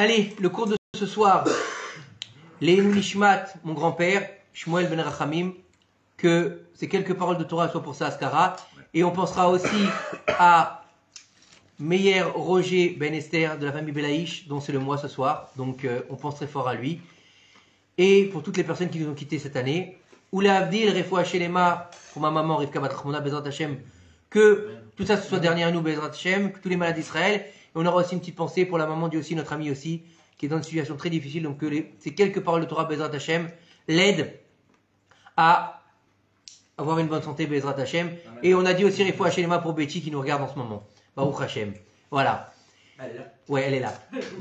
Allez, le cours de ce soir. Les Nishmat, mon grand-père, Shmuel Ben Rachamim, que ces quelques paroles de Torah soient pour ça Askara. Et on pensera aussi à Meyer Roger Ben Esther de la famille Belaïch, dont c'est le mois ce soir. Donc euh, on pense très fort à lui. Et pour toutes les personnes qui nous ont quittés cette année. Oula Abdil, Refoua Shelema, pour ma maman, Rivka Batrachmona, Bezrat Hashem, que tout ça ce soit dernier à nous, Bezrat Hashem, que tous les malades d'Israël. On aura aussi une petite pensée pour la maman dit aussi, notre amie aussi, qui est dans une situation très difficile. Donc que les, ces quelques paroles de Torah, Bezrat Hashem, l'aident à avoir une bonne santé, Bezrat Hashem. Et on a dit aussi Refoua Shelema pour Betty qui nous regarde en ce moment. Baruch Hashem. Voilà. Elle est là. Ouais, elle est là.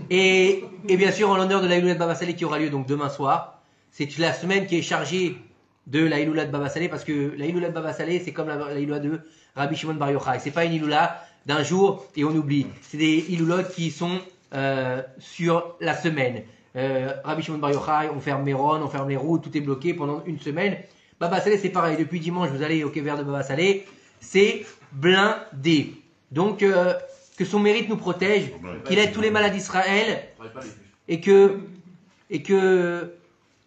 Et, et bien sûr, en l'honneur de la Iloulat Baba Saleh qui aura lieu donc demain soir, c'est la semaine qui est chargée de la Iloulat Baba Saleh parce que la Iloulat Baba Saleh, c'est comme la, la Iloulat de Rabbi Shimon Bar Yochai. C'est pas une Iloulat d'un jour et on oublie. C'est des Iloulots qui sont euh, sur la semaine. Euh, Rabbi Shimon Bar Yochai, on ferme Méron, on ferme les routes, tout est bloqué pendant une semaine. Baba Saleh, c'est pareil. Depuis dimanche, vous allez au quai vert de Baba Saleh, c'est blindé. Donc, euh, que son mérite nous protège, qu'il aide tous les malades d'Israël et que, et que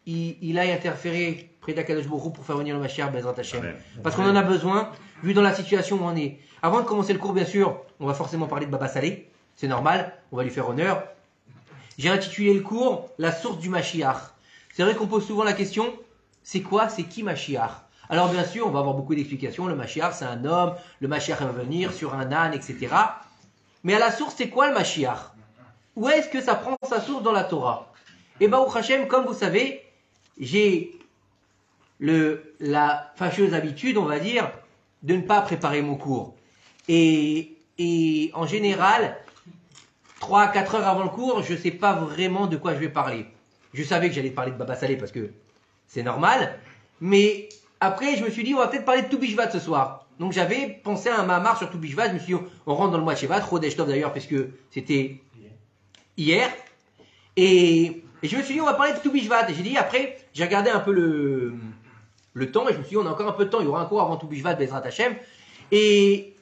il, il aille interférer près d'Akadosh Hu pour faire venir le Mashiach Bezrat Hashem. Amen. Parce qu'on en a besoin, vu dans la situation où on est. Avant de commencer le cours, bien sûr, on va forcément parler de Baba Saleh. C'est normal, on va lui faire honneur. J'ai intitulé le cours La source du Mashiach. C'est vrai qu'on pose souvent la question, c'est quoi, c'est qui Mashiach? Alors bien sûr, on va avoir beaucoup d'explications. Le Mashiach, c'est un homme, le Mashiach va venir sur un âne, etc. Mais à la source, c'est quoi le Mashiach? Où est-ce que ça prend sa source dans la Torah? Et bien, au Hachem, comme vous savez, j'ai la fâcheuse habitude, on va dire, de ne pas préparer mon cours. Et, en général, 3 à 4 heures avant le cours, je ne sais pas vraiment de quoi je vais parler. Je savais que j'allais parler de Baba Saleh parce que c'est normal. Mais après, je me suis dit, on va peut-être parler de Toubishvat ce soir. Donc j'avais pensé à un Mahamar sur Toubishvat. Je me suis dit, on rentre dans le mois de Shevat, Chodesh Tov d'ailleurs, puisque c'était hier. Et, et je me suis dit, on va parler de Toubishvat. Et j'ai dit, après, j'ai regardé un peu le, le temps et je me suis dit, on a encore un peu de temps. Il y aura un cours avant Toubishvat, Bezrat Hashem. Et,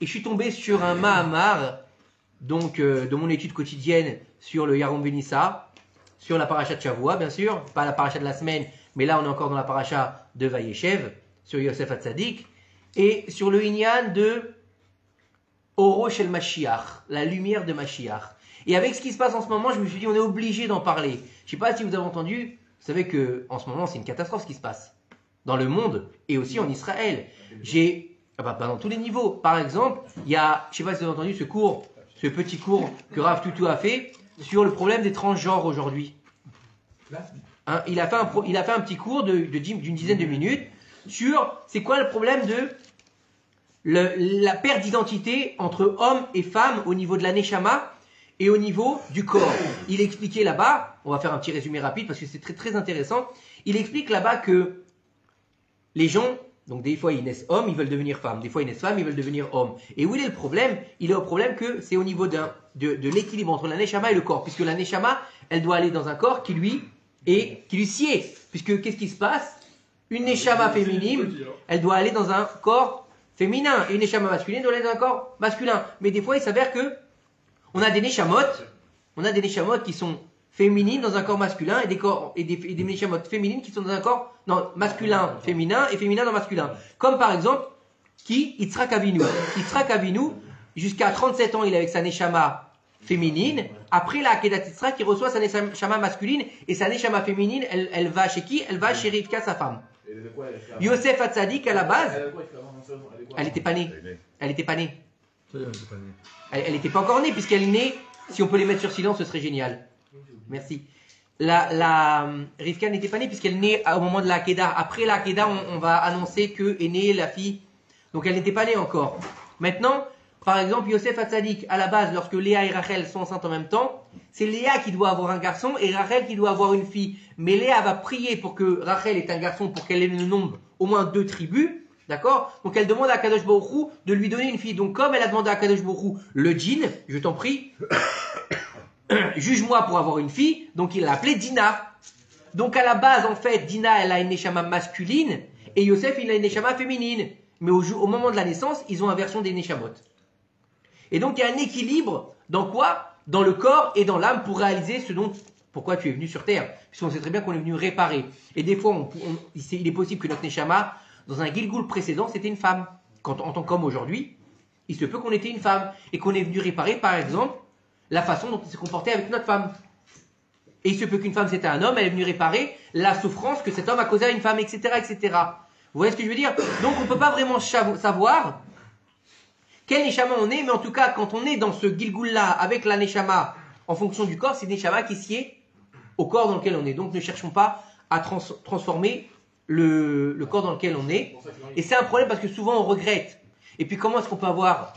et je suis tombé sur un Mahamar, donc euh, de mon étude quotidienne sur le Yarom Benissa, sur la paracha de Shavua, bien sûr, pas la paracha de la semaine, mais là on est encore dans la paracha de Vayeshev, sur Yosef Hatzadik, et sur le Inyan de Oro Shel Mashiach, la lumière de Mashiach. Et avec ce qui se passe en ce moment, je me suis dit, on est obligé d'en parler. Je sais pas si vous avez entendu, vous savez que en ce moment c'est une catastrophe ce qui se passe dans le monde et aussi en Israël. J'ai, ah bah, bah, dans tous les niveaux. Par exemple, il y a, je sais pas si vous avez entendu ce cours, ce petit cours que Rav Tutu a fait sur le problème des transgenres aujourd'hui. Hein, il, a fait un, petit cours d'une dizaine de minutes sur c'est quoi le problème de la perte d'identité entre hommes et femmes au niveau de la neshama et au niveau du corps. Il expliquait là-bas, on va faire un petit résumé rapide parce que c'est très très intéressant. Il explique là-bas que les gens, donc des fois ils naissent hommes, ils veulent devenir femmes, des fois ils naissent femmes, ils veulent devenir hommes. Et où il est le problème? Il est au problème que c'est au niveau de, de l'équilibre entre la neshama et le corps, puisque la neshama, elle doit aller dans un corps qui lui est qui lui sied, puisque qu'est-ce qui se passe? Une neshama féminine, elle doit aller dans un corps féminin, et une neshama masculine doit aller dans un corps masculin. Mais des fois, il s'avère que on a des neshamot, on a des neshamot qui sont féminines dans un corps masculin et des corps et des, et des neshamot féminines qui sont dans un corps non, masculin féminin et féminin dans masculin. Comme par exemple qui? Yitzhak Avinu. Yitzhak Avinu, jusqu'à 37 ans, il est avec sa neshama féminine. Après la Akedat Yitzhak, il reçoit sa neshama masculine et sa neshama féminine, elle, elle va chez qui? Elle va chez Rivka, sa femme. Yosef Hatzadik, à la base, Elle n'était pas née. Elle n'était pas née. Elle n'était pas encore née, puisqu'elle est née. Si on peut les mettre sur silence, ce serait génial. Merci. La, euh, Rivka n'était pas née, puisqu'elle est née au moment de la Hakeda. Après la Hakeda, on, on va annoncer que est née la fille. Donc elle n'était pas née encore. Maintenant, par exemple, Yosef Hatzadik, à la base, lorsque Léa et Rachel sont enceintes en même temps, c'est Léa qui doit avoir un garçon et Rachel qui doit avoir une fille. Mais Léa va prier pour que Rachel ait un garçon pour qu'elle ait le nombre au moins deux tribus. D'accord? Donc elle demande à Kadosh Baruch Hu de lui donner une fille. Donc comme elle a demandé à Kadosh Baruch Hu le djinn, je t'en prie, juge-moi pour avoir une fille. Donc il l'a appelée Dina. Donc à la base, en fait, Dina, elle a une neshama masculine et Yosef, il a une neshama féminine. Mais au, moment de la naissance, ils ont inversion des neshamot. Et donc il y a un équilibre dans quoi? Dans le corps et dans l'âme pour réaliser ce dont pourquoi tu es venu sur terre. Puisqu'on sait très bien qu'on est venu réparer. Et des fois, il est possible que notre Neshama, dans un Gilgul précédent, c'était une femme. Quand, en tant qu'homme aujourd'hui, il se peut qu'on était une femme. Et qu'on est venu réparer, par exemple, la façon dont il s'est comporté avec notre femme. Et il se peut qu'une femme c'était un homme, elle est venue réparer la souffrance que cet homme a causé à une femme, etc., etc. Vous voyez ce que je veux dire? Donc on peut pas vraiment savoir quel Neshama on est, mais en tout cas, quand on est dans ce Gilgul-là avec la Neshama en fonction du corps, c'est Neshama qui est au corps dans lequel on est. Donc ne cherchons pas à trans- transformer le, corps dans lequel on est. Et c'est un problème parce que souvent on regrette. Et puis comment est-ce qu'on peut avoir,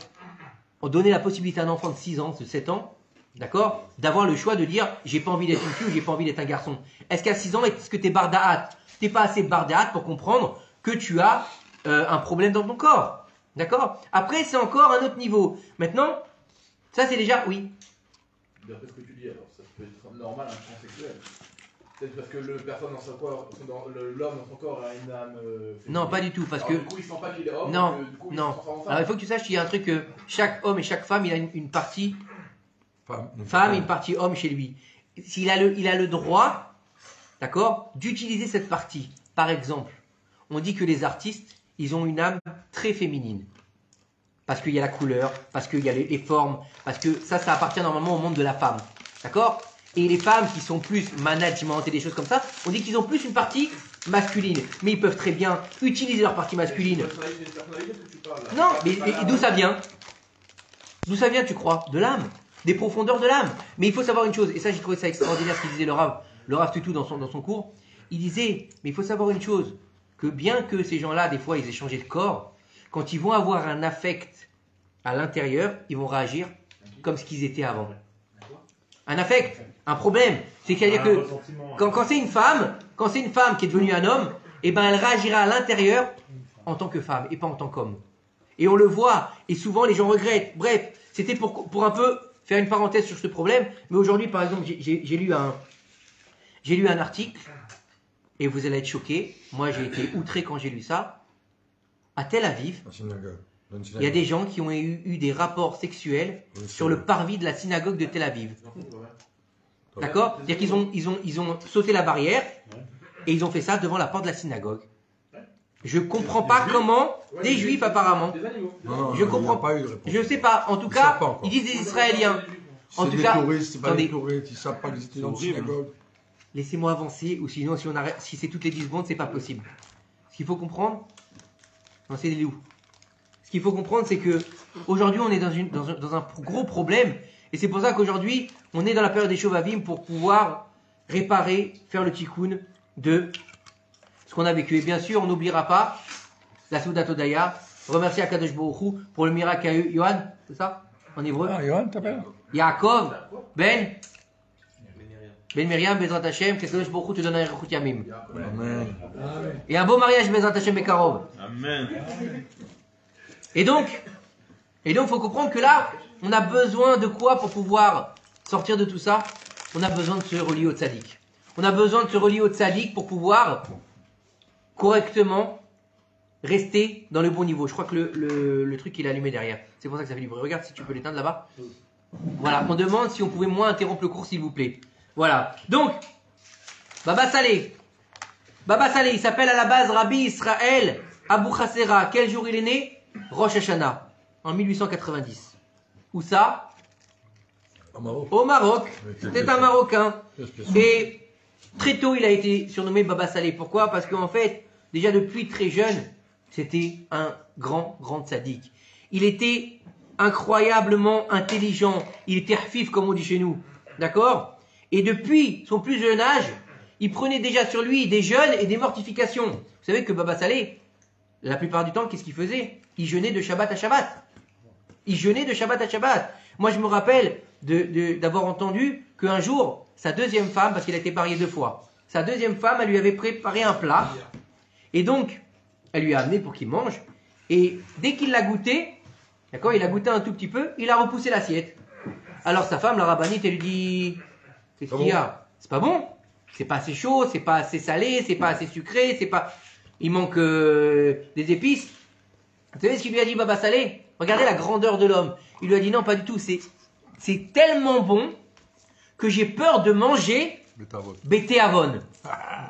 donner la possibilité à un enfant de 6 ans, de 7 ans, d'accord, d'avoir le choix de dire j'ai pas envie d'être une fille ou j'ai pas envie d'être un garçon. Est-ce qu'à 6 ans, est-ce que tu es bardahat T'es pas assez bardahat pour comprendre que tu as euh, un problème dans ton corps. D'accord? Après, c'est encore un autre niveau. Maintenant, ça c'est déjà, oui. D'après ce que tu dis, alors ça peut être normal un transsexuel. Peut-être parce que le personne dans son corps, dans- le- l'homme dans son corps a une âme. euh, Non, pas du tout, parce Alors, que Du coup, il sent pas qu'il est homme. Non, euh, du coup, il non. femme. Alors il faut que tu saches qu'il y a un truc que chaque homme et chaque femme, il a une, une partie Femme, une femme et une partie homme chez lui. S'il a le, il a le droit, d'accord, d'utiliser cette partie. Par exemple, on dit que les artistes, ils ont une âme très féminine. Parce qu'il y a la couleur, parce qu'il y a les, les formes, parce que ça, ça appartient normalement au monde de la femme. D'accord? Et les femmes qui sont plus management et des choses comme ça, on dit qu'ils ont plus une partie masculine. Mais ils peuvent très bien utiliser leur partie masculine non, mais, d'où ça vient? D'où ça vient, tu crois? De l'âme, des profondeurs de l'âme. Mais il faut savoir une chose, et ça j'ai trouvé ça extraordinaire ce qu'il disait le Rav, le Rav Tutu dans son, dans son cours. Il disait, mais il faut savoir une chose, que bien que ces gens-là, des fois, ils aient changé de corps, quand ils vont avoir un affect à l'intérieur, ils vont réagir comme ce qu'ils étaient avant. Un affect, un problème. C'est qu'il y a que quand, quand c'est une femme, quand c'est une femme qui est devenue un homme, eh ben elle réagira à l'intérieur en tant que femme et pas en tant qu'homme. Et on le voit, et souvent les gens regrettent. Bref, c'était pour, pour un peu faire une parenthèse sur ce problème. Mais aujourd'hui, par exemple, j'ai- lu un, j'ai lu un article, et vous allez être choqués. Moi, j'ai été outré quand j'ai lu ça. À Tel Aviv, La il y a des gens qui ont eu, eu des rapports sexuels Oui, sur le parvis de la synagogue de Tel Aviv. D'accord C'est-à-dire qu'ils ont, ils ont, ils ont sauté la barrière et ils ont fait ça devant la porte de la synagogue. Je comprends pas juifs comment Ouais, des des juifs juifs, apparemment. Des animaux. Non, non, Je comprends. pas eu de. Je sais pas. En tout Ils cas, pas ils disent des Israéliens. En C'est tout des cas, touristes, c'est pas des touristes, ils savent pas qu'ils étaient dans synagogue. Laissez-moi avancer ou sinon si on arrête, si c'est toutes les 10 secondes, c'est pas possible. Ce qu'il faut comprendre, c'est des loups. Ce qu'il faut comprendre, c'est que aujourd'hui on est dans, une, dans, un, dans un gros problème et c'est pour ça qu'aujourd'hui on est dans la période des Shovavim pour pouvoir réparer, faire le tikkun de ce qu'on a vécu. Et bien sûr, on n'oubliera pas la Souda Todaya, remercier Akadosh Hu pour le miracle qu'a eu Yohan, c'est ça? En hébreu? Ah, Yohan, t'appelles Yaakov, Ben, Ben Miriam, Bezrat Hashem, qu'Akadosh Hu te donne un Yerachut Yamim. Amen. Et un beau mariage, Bezrat Hashem Bekarov. Amen. Et donc, et donc, faut comprendre que là, on a besoin de quoi pour pouvoir sortir de tout ça? On a besoin de se relier au tzaddik. On a besoin de se relier au tzaddik pour pouvoir correctement rester dans le bon niveau. Je crois que le, le, truc il est allumé derrière. C'est pour ça que ça fait du bruit. Regarde si tu peux l'éteindre là-bas. Voilà, on demande si on pouvait moins interrompre le cours s'il vous plaît. Voilà. Donc, Baba Saleh. Baba Saleh, il s'appelle à la base Rabbi Israël Abu Chassera. Quel jour il est né? Rosh Hashanah, en 1890. Où ça? Au Maroc. Au Maroc. C'était un Marocain. Et très tôt, il a été surnommé Baba Saleh. Pourquoi? Parce qu'en fait, déjà depuis très jeune, c'était un grand, grand sadique. Il était incroyablement intelligent. Il était hafif, comme on dit chez nous. D'accord? Et depuis son plus jeune âge, il prenait déjà sur lui des jeûnes et des mortifications. Vous savez que Baba Saleh, la plupart du temps, qu'est-ce qu'il faisait? Il jeûnait de Shabbat à Shabbat. Il jeûnait de Shabbat à Shabbat. Moi, je me rappelle de- de- d'avoir entendu qu'un jour, sa deuxième femme, parce qu'il a été marié deux fois, sa deuxième femme, elle lui avait préparé un plat. Et donc, elle lui a amené pour qu'il mange. Et dès qu'il l'a goûté, d'accord, il a goûté un tout petit peu, il a repoussé l'assiette. Alors sa femme, la rabbinite, elle lui dit Qu'est-ce qu'il y a? C'est pas bon. C'est pas assez chaud, c'est pas assez salé, c'est pas assez sucré, c'est pas. Il manque euh, des épices. Vous savez ce qu'il lui a dit, Baba Salé Regardez la grandeur de l'homme. Il lui a dit non, pas du tout, c'est c'est tellement bon que j'ai peur de manger. Bété Avon,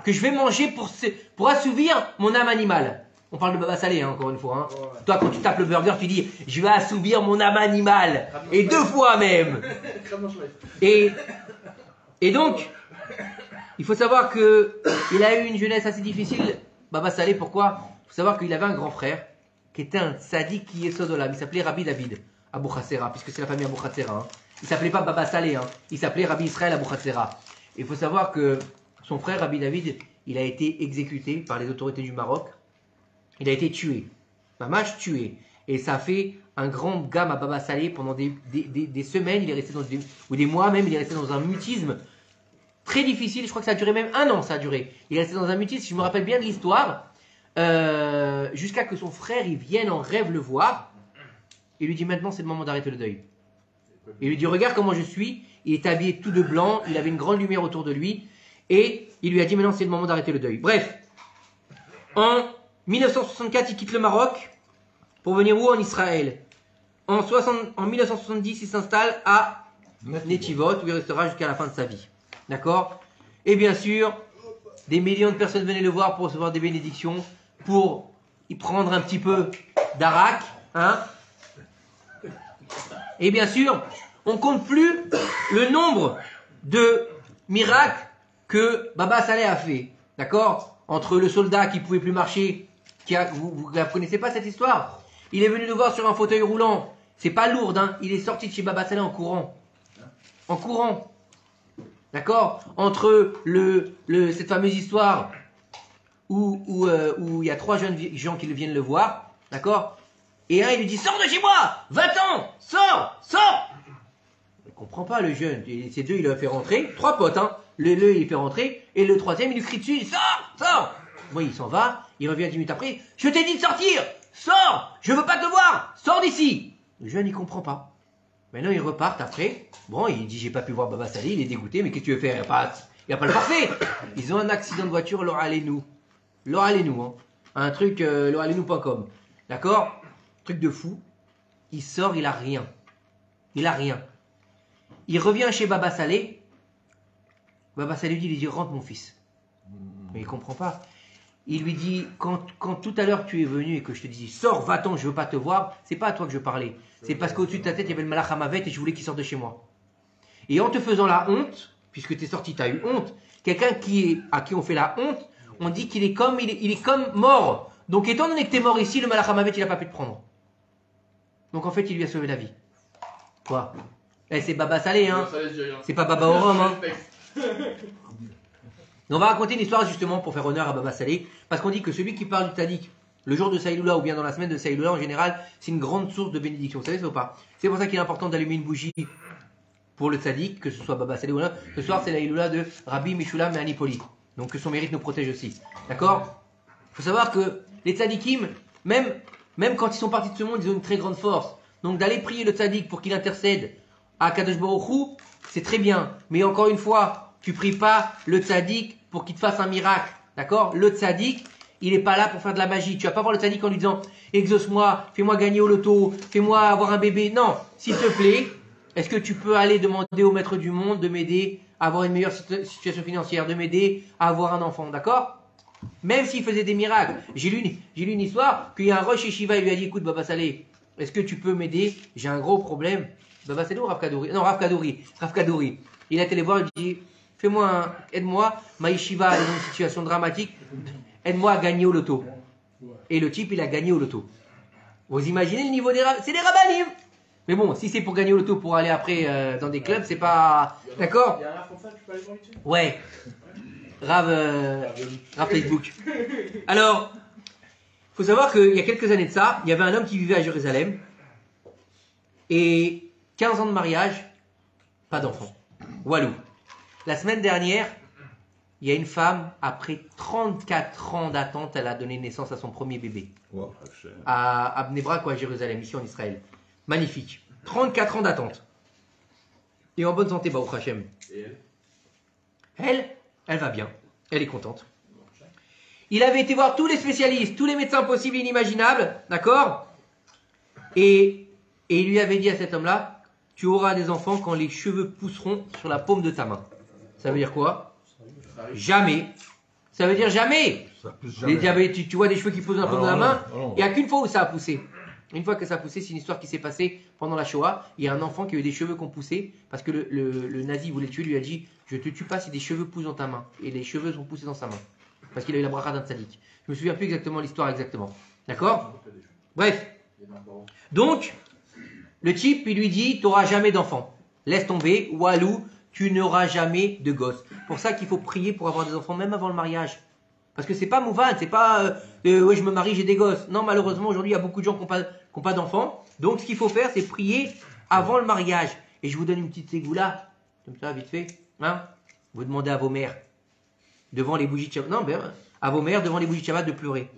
que je vais manger pour, se- pour assouvir mon âme animale. On parle de baba salé, hein, encore une fois. hein. Ouais. Toi, quand tu tapes le burger, tu dis Je vais assouvir mon âme animale. Et deux fois même. Et, et donc, il faut savoir que il a eu une jeunesse assez difficile, Baba Salé. Pourquoi? Il faut savoir qu'il avait un grand frère qui était un sadique qui est sodolam. Il s'appelait Rabbi David Abou Khassera, puisque c'est la famille Abou Khassera. Hein. Il s'appelait pas Baba Salé, hein. il s'appelait Rabbi Israël Abou Khassera. Il faut savoir que son frère Rabbi David, il a été exécuté par les autorités du Maroc. Il a été tué. Mamache tué. Et ça a fait un grand gamme à Baba Salé pendant des, des- des- des semaines, il est resté dans ou des mois même, il est resté dans un mutisme très difficile. Je crois que ça a duré même un an, ça a duré. Il est resté dans un mutisme, si je me rappelle bien de l'histoire, euh, jusqu'à que son frère il vienne en rêve le voir. Il lui dit maintenant c'est le moment d'arrêter le deuil. Il lui dit regarde comment je suis. Il est habillé tout de blanc, il avait une grande lumière autour de lui. Et il lui a dit maintenant c'est le moment d'arrêter le deuil. Bref, en 1964 il quitte le Maroc pour venir où? En Israël. En, 60 en 1970 il s'installe à Netivot où il restera jusqu'à la fin de sa vie. D'accord? Et bien sûr, des millions de personnes venaient le voir pour recevoir des bénédictions, pour y prendre un petit peu d'arak. Hein Et bien sûr, on compte plus le nombre de miracles que Baba Saleh a fait. D'accord? Entre le soldat qui pouvait plus marcher, qui a, vous, vous la connaissez pas cette histoire? Il est venu nous voir sur un fauteuil roulant. C'est pas lourd, hein Il est sorti de chez Baba Saleh en courant. En courant. D'accord? Entre le, le, cette fameuse histoire euh, où il y a trois jeunes gens qui le viennent le voir, d'accord? Et un, il lui dit Sors de chez moi Va-t'en Sors Sors Il comprend pas le jeune. Ces deux, il le fait rentrer. Trois potes, hein Le, le, il fait rentrer. Et le troisième, il lui crie dessus Sors Sors Oui, il s'en va. Il revient dix minutes après. Je t'ai dit de sortir Sors Je veux pas te voir Sors d'ici Le jeune, il comprend pas. Maintenant, ils repartent après. Bon, il dit J'ai pas pu voir Baba Sali, il est dégoûté, mais qu'est-ce que tu veux faire? Il n'y a, pas- le parfait. Ils ont un accident de voiture, Laura allez-nous. Laura allez-nous, hein. Un truc, euh, laurallenou.com. D'accord? Truc de fou. Il sort, il a rien. Il a rien. Il revient chez Baba Salé. Baba Salé lui dit, il dit Rentre mon fils. Mais il comprend pas. Il lui dit quand, quand tout à l'heure tu es venu et que je te dis sors, va-t'en, je veux pas te voir, c'est pas à toi que je parlais. C'est parce qu'au-dessus de ta tête il y avait le malach et je voulais qu'il sorte de chez moi. Et en te faisant la honte, puisque tu es sorti, tu as eu honte, quelqu'un qui est, à qui on fait la honte, on dit qu'il est comme, il est, il est comme mort. Donc étant donné que tu es mort ici, le malach Hamavet il a pas pu te prendre. Donc en fait il lui a sauvé la vie. Quoi? Eh c'est Baba Salé hein. C'est pas Baba Oram hein on va raconter une histoire justement pour faire honneur à Baba Saleh, parce qu'on dit que celui qui parle du Tzadik, le jour de Saïloula ou bien dans la semaine de Saïloula en général, c'est une grande source de bénédiction. Vous savez ça ou pas? C'est pour ça qu'il est important d'allumer une bougie pour le Tzadik, que ce soit Baba Saleh ou là. Ce soir, c'est la Iloula de Rabbi Mishulam et Anipoli. Donc que son mérite nous protège aussi. D'accord? Il faut savoir que les Tzadikim, même, même quand ils sont partis de ce monde, ils ont une très grande force. Donc d'aller prier le Tzadik pour qu'il intercède à Kadosh Baruch c'est très bien. Mais encore une fois, tu pries pas le Tzadik pour qu'il te fasse un miracle. D'accord? Le Tzadik, il n'est pas là pour faire de la magie. Tu vas pas voir le Tzadik en lui disant Exauce-moi, fais-moi gagner au loto, fais-moi avoir un bébé. Non, s'il te plaît, est-ce que tu peux aller demander au maître du monde de m'aider à avoir une meilleure situ- situation financière, de m'aider à avoir un enfant, d'accord? Même s'il faisait des miracles. J'ai lu, une- histoire qu'il y a un Rosh Shiva, il lui a dit Écoute, Baba Saleh, est-ce que tu peux m'aider? J'ai un gros problème. Baba Saleh ou Rav Kadouri Non, Rav Kadouri. Il a été les voir, il dit Fais-moi, un- aide-moi, ma yeshiva est dans une situation dramatique, aide-moi à gagner au loto. Et le type, il a gagné au loto. Vous imaginez le niveau des rabbins C'est des rabbinim Mais bon, si c'est pour gagner au loto pour aller après euh, dans des clubs, c'est pas. D'accord Il y a un rap comme ça, tu peux aller voir YouTube? Ouais. Rave, euh, Rave Facebook. Alors, faut savoir qu'il y a quelques années de ça, il y avait un homme qui vivait à Jérusalem. Et 15 ans de mariage, pas d'enfant. Walou. La semaine dernière, il y a une femme, après 34 ans d'attente, elle a donné naissance à son premier bébé Wow. à, Brak ou à Jérusalem, ici en Israël. Magnifique. 34 ans d'attente. Et en bonne santé, Baruch Hashem. Et elle? Elle, elle va bien. Elle est contente. Il avait été voir tous les spécialistes, tous les médecins possibles et inimaginables, d'accord? Et, et il lui avait dit à cet homme-là, tu auras des enfants quand les cheveux pousseront sur la paume de ta main. Ça veut dire quoi? Jamais. Ça veut dire jamais. Ça Les tu, tu vois des cheveux qui poussent dans la paume de la Ah, main, il n'y a qu'une fois où ça a poussé. Une fois que ça a poussé, c'est une histoire qui s'est passée pendant la Shoah. Il y a un enfant qui a eu des cheveux qui ont poussé parce que le, le- nazi voulait le tuer, lui a dit Je te tue pas si des cheveux poussent dans ta main. Et les cheveux sont poussés dans sa main. Parce qu'il a eu la bracha d'un tzaddik. Je me souviens plus exactement l'histoire exactement. D'accord? Bref. Donc, le type, il lui dit Tu n'auras jamais d'enfant. Laisse tomber. Walou, tu n'auras jamais de gosse. Pour ça qu'il faut prier pour avoir des enfants, même avant le mariage. Parce que c'est pas mouvan, c'est pas euh, euh, ouais, je me marie, j'ai des gosses. Non, malheureusement, aujourd'hui, il y a beaucoup de gens qui n'ont pas, d'enfants. Donc, ce qu'il faut faire, c'est prier avant le mariage. Et je vous donne une petite ségoula, comme ça, vite fait. Hein? Vous demandez à vos mères, devant les bougies de Shabbat, non, ben, à vos mères, devant les bougies de Shabbat, de pleurer.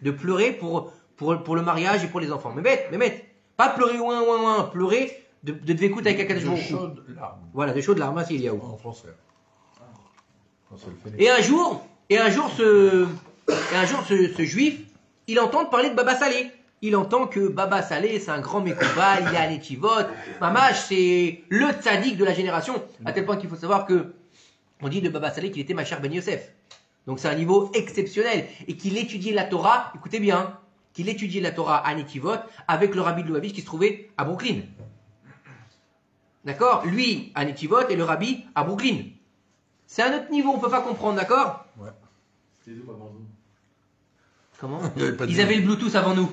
De pleurer pour, pour, pour le mariage et pour les enfants. Mais bête, mais bête. Pas pleurer ouin, ouin, ouin. Pleurer de, de Dvekout avec Akadosh De chaudes larmes. Voilà, de chaudes larmes, hein, c'est Eliaou. En français. Quand c'est le fait. Et un jour, et un jour, ce, juif, il entend parler de Baba Salé. Il entend que Baba Salé, c'est un grand Mekouba, il est à Netivot. Mamash, c'est le tzaddik de la génération. À tel point qu'il faut savoir que, on dit de Baba Salé qu'il était Machar Ben Yosef. Donc c'est un niveau exceptionnel. Et qu'il étudiait la Torah, écoutez bien, qu'il étudiait la Torah à Netivot avec le rabbi de qui se trouvait à Brooklyn. D'accord? Lui à Netivot et le rabbi à Brooklyn. C'est un autre niveau, on peut pas comprendre, d'accord C'est Zoom avant Zoom. Comment Ils avaient le Bluetooth avant nous.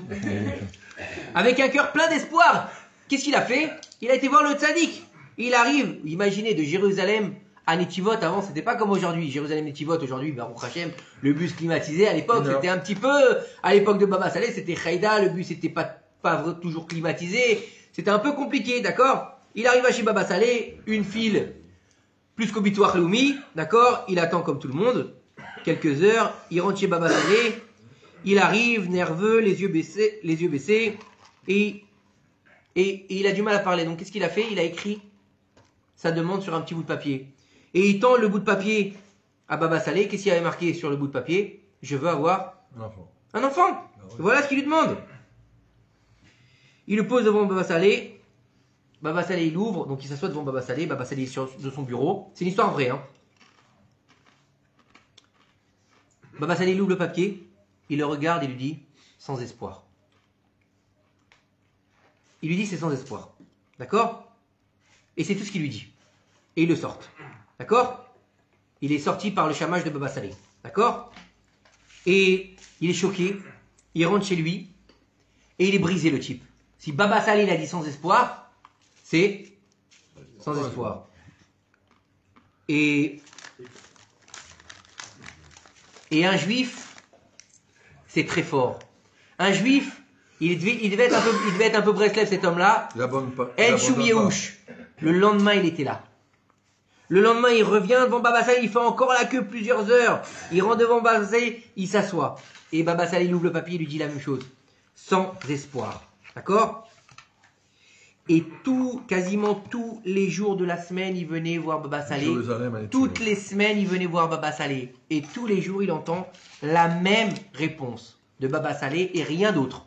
Avec un cœur plein d'espoir. Qu'est-ce qu'il a fait Il a été voir le tzaddik. Il arrive, imaginez, de Jérusalem à Netivot. Avant, c'était pas comme aujourd'hui. Jérusalem Netivot, aujourd'hui, Baruch Hashem, le bus climatisé. À l'époque, c'était un petit peu. À l'époque de Baba Saleh, c'était Khaïda. Le bus n'était pas, toujours climatisé. C'était un peu compliqué, d'accord? Il arrive à chez Baba Saleh, une file plus qu'obitoire Loumi, d'accord Il attend comme tout le monde. Quelques heures, il rentre chez Baba Saleh. Il arrive nerveux, les yeux baissés, les yeux baissés, et, et, et il a du mal à parler. Donc qu'est-ce qu'il a fait? Il a écrit sa demande sur un petit bout de papier. Et il tend le bout de papier à Baba Saleh. Qu'est-ce qu'il avait marqué sur le bout de papier? Je veux avoir Un enfant. un enfant. Ah. Voilà ce qu'il lui demande. Il le pose devant Baba Saleh. Baba Saleh, il ouvre, donc il s'assoit devant Baba Saleh. Baba Saleh est sur de son bureau. C'est une histoire vraie. Hein. Baba Saleh, il ouvre le papier. Il le regarde et lui dit sans espoir. Il lui dit c'est sans espoir. D'accord? Et c'est tout ce qu'il lui dit. Et il le sort. D'accord? Il est sorti par le chamage de Baba Saleh. D'accord? Et il est choqué. Il rentre chez lui. Et il est brisé le type. Si Baba Saleh il a dit sans espoir, c'est sans espoir. Et, et un juif, c'est très fort. Un juif, il devait, il devait être un peu, il devait être un peu Breslev cet homme-là. El. Yehush. Le lendemain, il était là. Le lendemain, il revient devant Baba il fait encore la queue plusieurs heures. Il rentre devant Baba il s'assoit. Et Baba Saleh, il ouvre le papier, il lui dit la même chose. Sans espoir. D'accord? Et tout, quasiment tous les jours de la semaine, il venait voir Baba est Toutes les semaines, il venait voir Baba Saleh. Et tous les jours, il entend la même réponse de Baba Saleh et rien d'autre.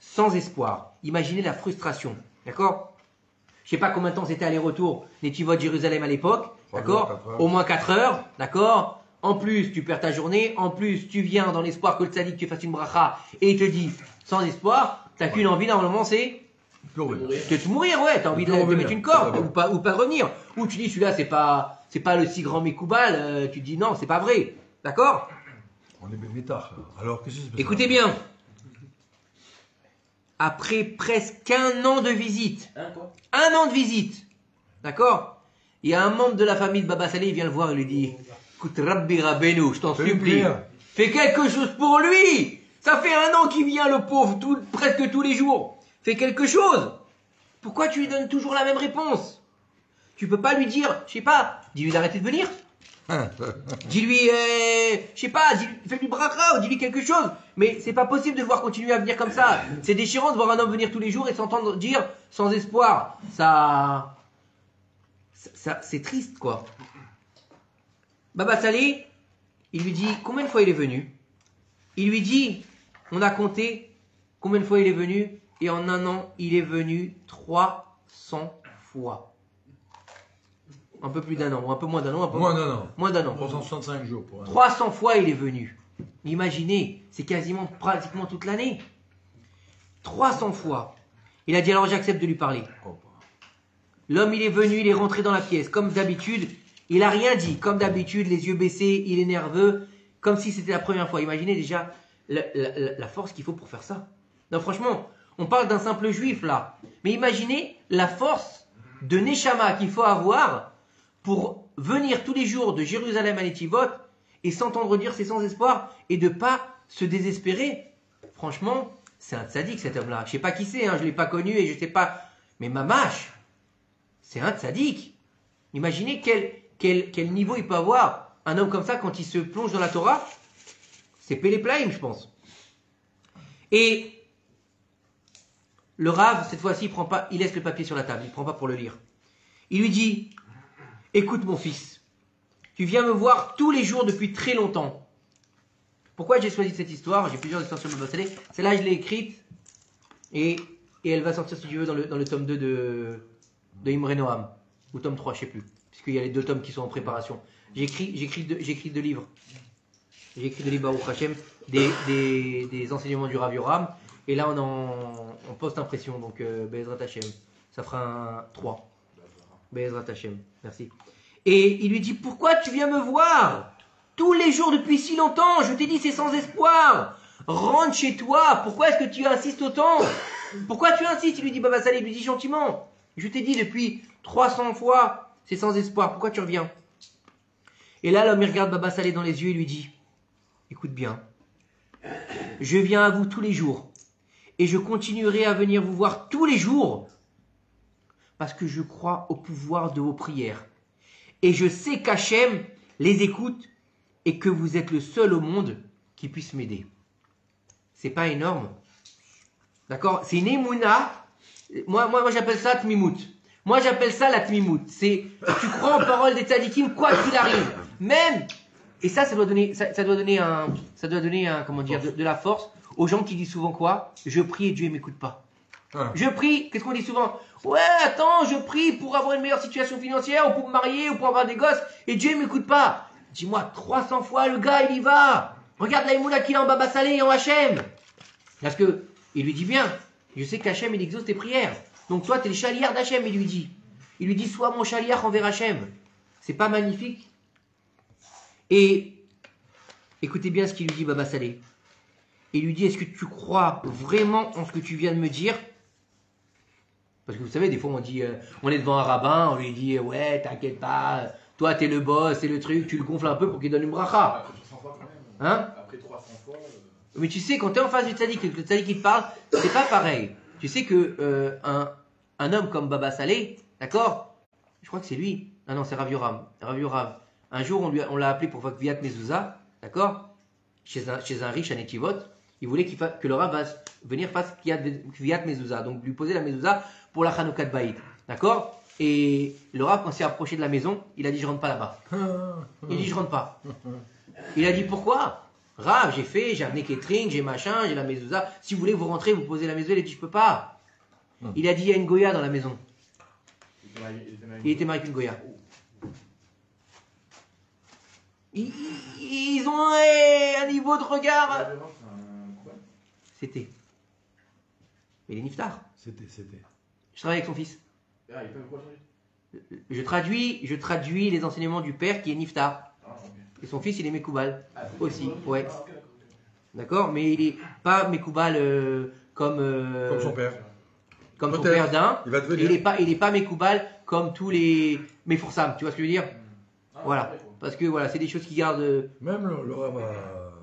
Sans espoir. Imaginez la frustration. D'accord? Je sais pas combien de temps c'était aller-retour Netivot Jérusalem à l'époque. D'accord? Au moins 4 heures. D'accord? En plus, tu perds ta journée. En plus, tu viens dans l'espoir que le tzaddik te fasse une bracha et il te dit sans espoir. T'as qu'une envie, normalement, c'est Pleurer. Mourir. de te mourir, ouais, t'as envie de, mettre une corde, Ça va. ou pas, ou pas revenir. Ou tu dis, celui-là, c'est pas, c'est pas le si grand Mekoubal, euh, tu dis non, c'est pas vrai. D'accord? On est bénétard. Alors, qu'est-ce qui se passe Écoutez bien. Après presque un an de visite, Hein, quoi? Un an de visite, d'accord? Il y a un membre de la famille de Baba Saleh, il vient le voir et lui dit, écoute, Rabbi Rabbeinu, je t'en supplie, fais quelque chose pour lui. Ça fait un an qu'il vient, le pauvre, tout- presque tous les jours. Fais quelque chose. Pourquoi tu lui donnes toujours la même réponse? Tu peux pas lui dire, je sais pas, dis-lui d'arrêter de venir. Dis-lui, euh, je sais pas, fais-lui bracha ou dis-lui quelque chose. Mais c'est pas possible de le voir continuer à venir comme ça. C'est déchirant de voir un homme venir tous les jours et s'entendre dire sans espoir. Ça, ça, ça- c'est triste quoi. Baba Saleh, il lui dit combien de fois il est venu? Il lui dit, on a compté combien de fois il est venu? Et en un an il est venu trois 300 fois. Un peu plus d'un an, ou un peu moins d'un an, un peu Moins d'un an. moins d'un an. 365 jours pour un an. 300 fois il est venu. Imaginez, c'est quasiment pratiquement toute l'année. 300 fois. Il a dit alors j'accepte de lui parler. L'homme il est venu, il est rentré dans la pièce, comme d'habitude. Il a rien dit, comme d'habitude, les yeux baissés, il est nerveux, comme si c'était la première fois. Imaginez déjà la- la force qu'il faut pour faire ça. Non, franchement, on parle d'un simple juif là. Mais imaginez la force de Neshama qu'il faut avoir pour venir tous les jours de Jérusalem à Netivot et s'entendre dire c'est sans espoir et de pas se désespérer. Franchement, c'est un tzaddik cet homme-là. Je sais pas qui c'est, hein, je l'ai pas connu et je sais pas. Mais Mamash, c'est un tzaddik. Imaginez quel, niveau il peut avoir un homme comme ça quand il se plonge dans la Torah. C'est Péléplaïm, je pense. Et le Rav, cette fois-ci, il prend pas, il laisse le papier sur la table, il prend pas pour le lire. Il lui dit Écoute, mon fils, tu viens me voir tous les jours depuis très longtemps. Pourquoi j'ai choisi cette histoire? J'ai plusieurs histoires sur le Salé. Celle-là, je l'ai écrite et, et elle va sortir, si tu veux, dans le, dans le tome 2 de, de Imre Noam, ou tome 3, je sais plus, puisqu'il y a les deux tomes qui sont en préparation. J'écris, j'écris, deux, j'écris deux livres. J'ai écrit deux livres Baruch Hashem, des, des, des enseignements du Rav Yoram, et là on est en, en post-impression, donc euh, Bezrat Hashem. Ça fera un 3. Bezrat Hashem, merci. Et il lui dit Pourquoi tu viens me voir? Tous les jours depuis si longtemps, je t'ai dit c'est sans espoir. Rentre chez toi, pourquoi est-ce que tu insistes autant? Pourquoi tu insistes? Il lui dit Baba Saleh, il lui dit gentiment. Je t'ai dit depuis 300 fois, c'est sans espoir, pourquoi tu reviens? Et là, l'homme il regarde Baba Saleh dans les yeux et lui dit Écoute bien, je viens à vous tous les jours et je continuerai à venir vous voir tous les jours parce que je crois au pouvoir de vos prières. Et je sais qu'Hachem les écoute et que vous êtes le seul au monde qui puisse m'aider. C'est pas énorme D'accord? C'est une émouna. Moi, moi, moi j'appelle ça tmimout. Moi, j'appelle ça la tmimout. C'est tu crois en parole des tzadikim quoi qu'il arrive. Même et ça, ça doit donner, ça, doit donner un, ça doit donner un, comment dire, de la force aux gens qui disent souvent quoi Je prie et Dieu m'écoute pas. Je prie, qu'est-ce qu'on dit souvent? Ouais, attends, je prie pour avoir une meilleure situation financière, ou pour me marier, ou pour avoir des gosses, et Dieu m'écoute pas. Dis-moi, 300 fois, le gars, il y va. Regarde la qu'il a en Baba Salé et en Hachem. Parce que, il lui dit bien, je sais qu'Hachem, il exauce tes prières. Donc toi, tu es le chaliard d'Hachem, il lui dit. Il lui dit, sois mon chaliard envers Hachem. C'est pas magnifique? Et, écoutez bien ce qu'il lui dit, Baba Salé. Il lui dit, est-ce que tu crois vraiment en ce que tu viens de me dire? Parce que vous savez, des fois, on dit, euh, on est devant un rabbin, on lui dit, ouais, t'inquiète pas, euh, toi, t'es le boss, c'est le truc, tu le gonfles un peu pour qu'il donne une bracha. Après 300 fois quand même. Hein? Après 300 fois. euh, Mais tu sais, quand tu es en face du tzaddik et que le tzaddik il te parle, c'est pas pareil. Tu sais que euh, un, un homme comme Baba Saleh, d'accord? Je crois que c'est lui. Ah non, c'est Rav Yoram. Rav Yoram. Un jour, on l'a appelé pour faire Kviat Mezouza, d'accord? Chez un, chez un riche à Netivot. Il voulait fa- que le Rav va venir face Kviat Kviat Mezouza, donc lui poser la Mezouza pour la Hanouka de Baïd, d'accord? Et le Rav, quand il s'est approché de la maison, il a dit Je rentre pas là-bas. Il dit je rentre pas. Il a dit pourquoi? Rav, j'ai fait, j'ai amené catering, j'ai machin, j'ai la mezouza. Si vous voulez, vous rentrez, vous posez la mezouza. Il a dit je peux pas. Hmm. Il a dit il y a une Goya dans la maison. Il était marié- avec une Goya. Ils, ont un niveau de regard. Ah, vraiment, c'est un problème. C'était. Mais il est niftar. C'était, c'était. Je travaille avec son fils. Ah, il peut me Je traduis, je traduis les enseignements du père qui est niftar. Ah. Et son fils, il est Mekoubal. Ah, Aussi, ouais. Ah, d'accord, Mais il est pas Mekoubal euh, comme, euh, Comme son père. comme son père d'un. Il va Et devenir. il n'est pas, il est pas Mekoubal comme tous les Meforsam, tu vois ce que je veux dire? Ah, Voilà. Parce que voilà, c'est des choses qui gardent. euh, Même le, le Rav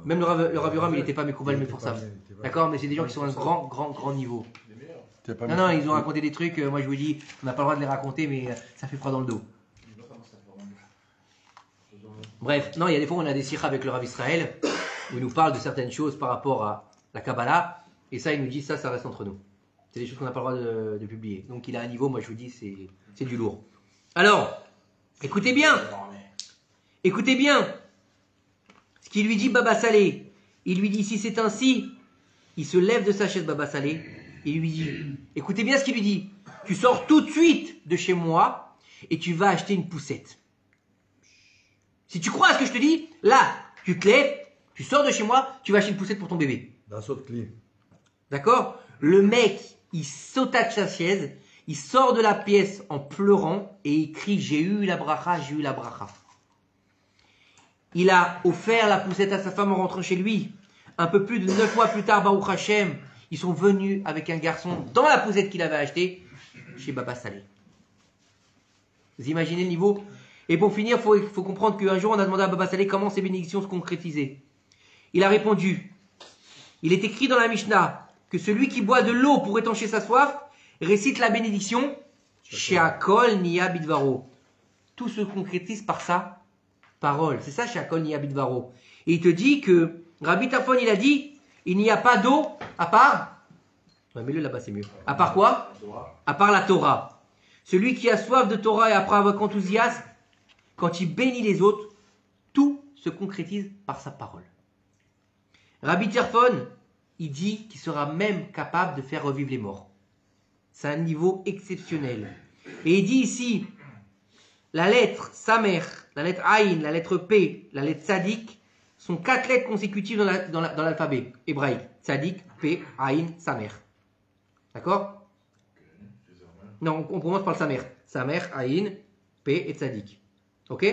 Même le Rav, le Rav Yoram, il n'était pas Mekoubal Meforsam. D'accord Mais c'est des gens qui sont à un grand, grand, grand niveau. Pas Non, non, ils ont raconté des trucs, euh, moi je vous dis, on n'a pas le droit de les raconter, mais euh, ça fait froid dans le dos. Bref, non, il y a des fois où on a des sikhs avec le Rav Israël, où il nous parle de certaines choses par rapport à la Kabbalah, et ça, il nous dit, ça, ça reste entre nous. C'est des choses qu'on n'a pas le droit de, de publier. Donc il a un niveau, moi je vous dis, c'est c'est du lourd. Alors, écoutez bien, écoutez bien ce qu'il lui dit Baba Salé. Il lui dit, si c'est ainsi, il se lève de sa chaise Baba Salé, Il lui dit, écoutez bien ce qu'il lui dit. Tu sors tout de suite de chez moi et tu vas acheter une poussette. Si tu crois à ce que je te dis, là, tu te lèves, tu sors de chez moi, tu vas acheter une poussette pour ton bébé. D'un saut de clé. D'accord? Le mec, il saute de sa chaise, il sort de la pièce en pleurant et il crie J'ai eu la bracha, j'ai eu la bracha. Il a offert la poussette à sa femme en rentrant chez lui. Un peu plus de neuf mois plus tard, Baruch Hashem, ils sont venus avec un garçon dans la poussette qu'il avait achetée chez Baba Saleh. Vous imaginez le niveau? Et pour finir, il faut, comprendre qu'un jour, on a demandé à Baba Saleh comment ces bénédictions se concrétisaient. Il a répondu Il est écrit dans la Mishnah que celui qui boit de l'eau pour étancher sa soif récite la bénédiction Sheakol Niya Bidvaro. Tout se concrétise par sa parole. C'est ça Sheakol Niya Bidvaro. Et il te dit que Rabbi Tarfon, il a dit il n'y a pas d'eau à part. Ouais, mets-le là-bas, c'est mieux. À part quoi? À part la Torah. Celui qui a soif de Torah et après avec enthousiasme, quand il bénit les autres, tout se concrétise par sa parole. Rabbi Tarfon, il dit qu'il sera même capable de faire revivre les morts. C'est un niveau exceptionnel. Et il dit ici, la lettre Samer, la lettre Aïn, la lettre P, la lettre Sadik, sont quatre lettres consécutives dans la- dans la- dans l'alphabet hébraïque. Sadik, P, Aïn, Samer. D'accord Non, on commence par le Samer. Samer, Aïn, P et Tzadik. Ok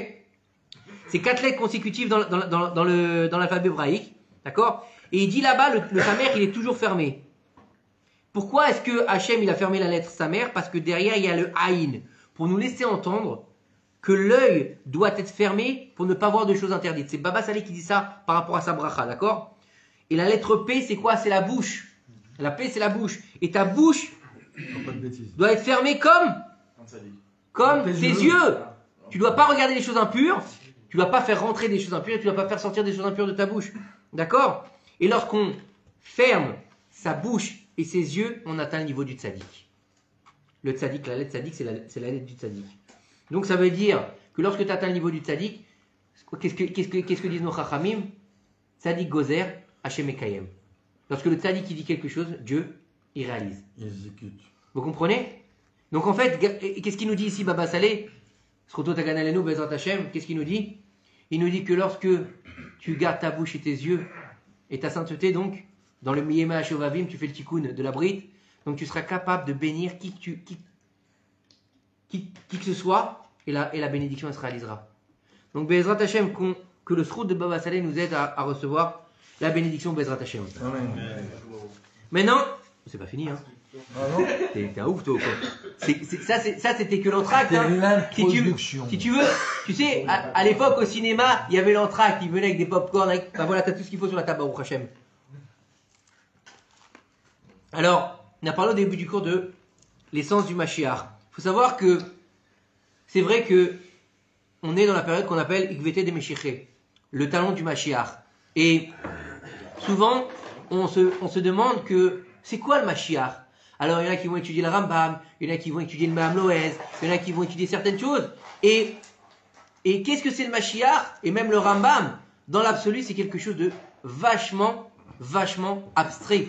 C'est quatre lettres consécutives dans l'alphabet hébraïque. D'accord Et il dit là-bas, le, le Samer, il est toujours fermé. Pourquoi est-ce que Hachem, il a fermé la lettre Samer? Parce que derrière, il y a le Aïn. Pour nous laisser entendre que l'œil doit être fermé pour ne pas voir de choses interdites. C'est Baba Saleh qui dit ça par rapport à sa bracha, d'accord? Et la lettre P, c'est quoi? C'est la bouche. La P, c'est la bouche. Et ta bouche doit être fermée comme? Comme Tes yeux. yeux. Tu dois pas regarder les choses impures, tu dois pas faire rentrer des choses impures, et tu dois pas faire sortir des choses impures de ta bouche. D'accord? Et lorsqu'on ferme sa bouche et ses yeux, on atteint le niveau du tzaddik. Le tzaddik, la lettre tzaddik, c'est la, la lettre du tzaddik. Donc ça veut dire que lorsque tu atteins le niveau du tzaddik, qu'est-ce que, qu'est-ce que, qu'est-ce que disent nos chachamim? Tzaddik gozer, Hashem ekayem. Lorsque le tzaddik il dit quelque chose, Dieu, il réalise. Il exécute. Vous comprenez? Donc en fait, qu'est-ce qu'il nous dit ici, Baba Saleh? Qu'est-ce qu'il nous dit? Il nous dit que lorsque tu gardes ta bouche et tes yeux et ta sainteté, donc, dans le Miyema Shovavim, tu fais le tikkun de la brite, donc tu seras capable de bénir qui que, tu, qui, qui, qui que ce soit, et la, et la bénédiction elle se réalisera. Donc Bezrat Hashem, qu'on- que le Srout de Baba Saleh nous aide à, à recevoir la bénédiction Bezrat Hashem. Amen. Maintenant, c'est pas fini, hein Ah non T'es un ouf, toi, quoi. Ça, c'est- ça, c'était que l'entracte. hein. Si tu, si tu veux, tu sais, à, à l'époque au cinéma, il y avait l'entracte, il venait avec des pop-corn, avec... Enfin voilà, t'as tout ce qu'il faut sur la table, Baruch Hashem. Alors, on a parlé au début du cours de l'essence du Mashiach. Il faut savoir que c'est vrai que on est dans la période qu'on appelle Ikvete de Meshiché, le talon du Mashiach. Et souvent, on se, demande que c'est quoi le Mashiach? Alors, il y en a qui vont étudier le Rambam, il y en a qui vont étudier le Maham Loez, il y en a qui vont étudier certaines choses. Et, et qu'est-ce que c'est le Mashiach? Et même le Rambam, dans l'absolu, c'est quelque chose de vachement, vachement abstrait.